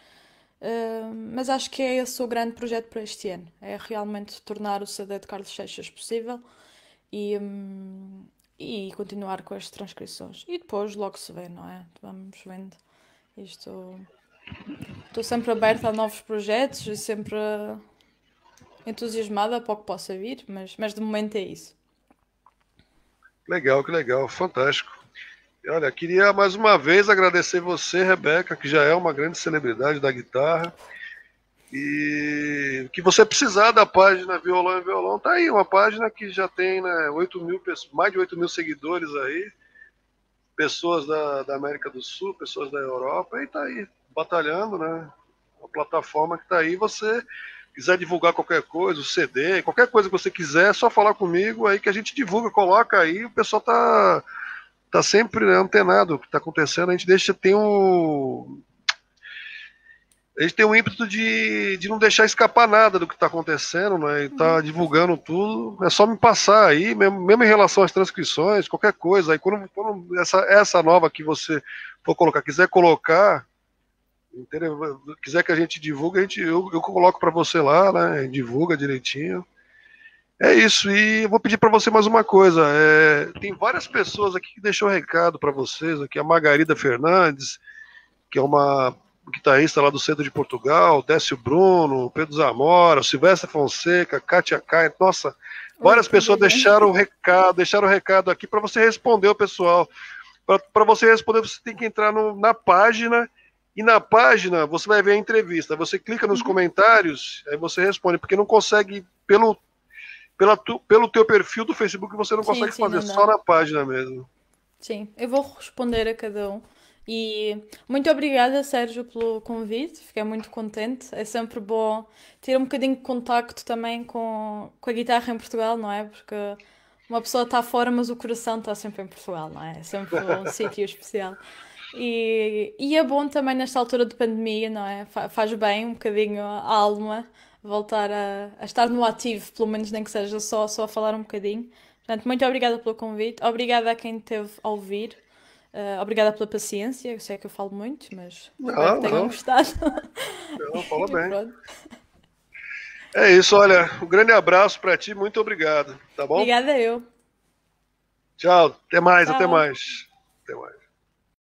Uh, mas acho que é esse o grande projeto para este ano. É realmente tornar o CD de Carlos Seixas possível e, um, e continuar com as transcrições. E depois logo se vê, não é? Vamos vendo. Isto Estou sempre aberta a novos projetos e sempre entusiasmada para o que possa vir, mas, mas de momento é isso. Legal, que legal, fantástico. Olha, queria mais uma vez agradecer você, Rebeca, que já é uma grande celebridade da guitarra. E que você precisar da página Violão e Violão, tá aí, uma página que já tem né, 8 mil, mais de 8 mil seguidores aí, pessoas da, da América do Sul, pessoas da Europa, e tá aí, batalhando, né? Uma plataforma que está aí. Você quiser divulgar qualquer coisa, o CD, qualquer coisa que você quiser, é só falar comigo aí que a gente divulga, coloca aí. O pessoal tá, tá sempre né, antenado o que está acontecendo. A gente deixa, tem um. A gente tem um ímpeto de, de não deixar escapar nada do que está acontecendo, né? E tá uhum. divulgando tudo. É só me passar aí, mesmo, mesmo em relação às transcrições, qualquer coisa. Aí quando, quando essa, essa nova que você for colocar, quiser colocar, quiser que a gente divulgue, a gente, eu, eu coloco para você lá, né? Divulga direitinho. É isso, e eu vou pedir para você mais uma coisa. É, tem várias pessoas aqui que deixou recado para vocês. Aqui a Margarida Fernandes, que é uma guitarrista lá do centro de Portugal, Décio Bruno, Pedro Zamora, Silvestre Fonseca, Kátia Kai, nossa, várias Oi, pessoas deixaram o recado, deixaram o recado aqui para você responder o pessoal. Para você responder, você tem que entrar no, na página e na página você vai ver a entrevista. Você clica nos uhum. comentários, aí você responde, porque não consegue, pelo, pela tu, pelo teu perfil do Facebook, você não sim, consegue sim, fazer, não só na página mesmo. Sim, eu vou responder a cada um. E muito obrigada, Sérgio, pelo convite. Fiquei muito contente. É sempre bom ter um bocadinho de contacto também com, com a guitarra em Portugal, não é? Porque uma pessoa está fora, mas o coração está sempre em Portugal, não é? É sempre um sítio especial. E, e é bom também nesta altura de pandemia, não é? Faz bem um bocadinho a alma voltar a, a estar no ativo, pelo menos nem que seja só, só a falar um bocadinho. Portanto, muito obrigada pelo convite, obrigada a quem esteve a ouvir. Uh, obrigada pela paciência, eu sei que eu falo muito, mas espero que tenham gostado. Não, fala bem. É isso, olha, um grande abraço para ti, muito obrigado, tá bom? Obrigada eu. Tchau, até mais, Tchau. até mais. Até mais.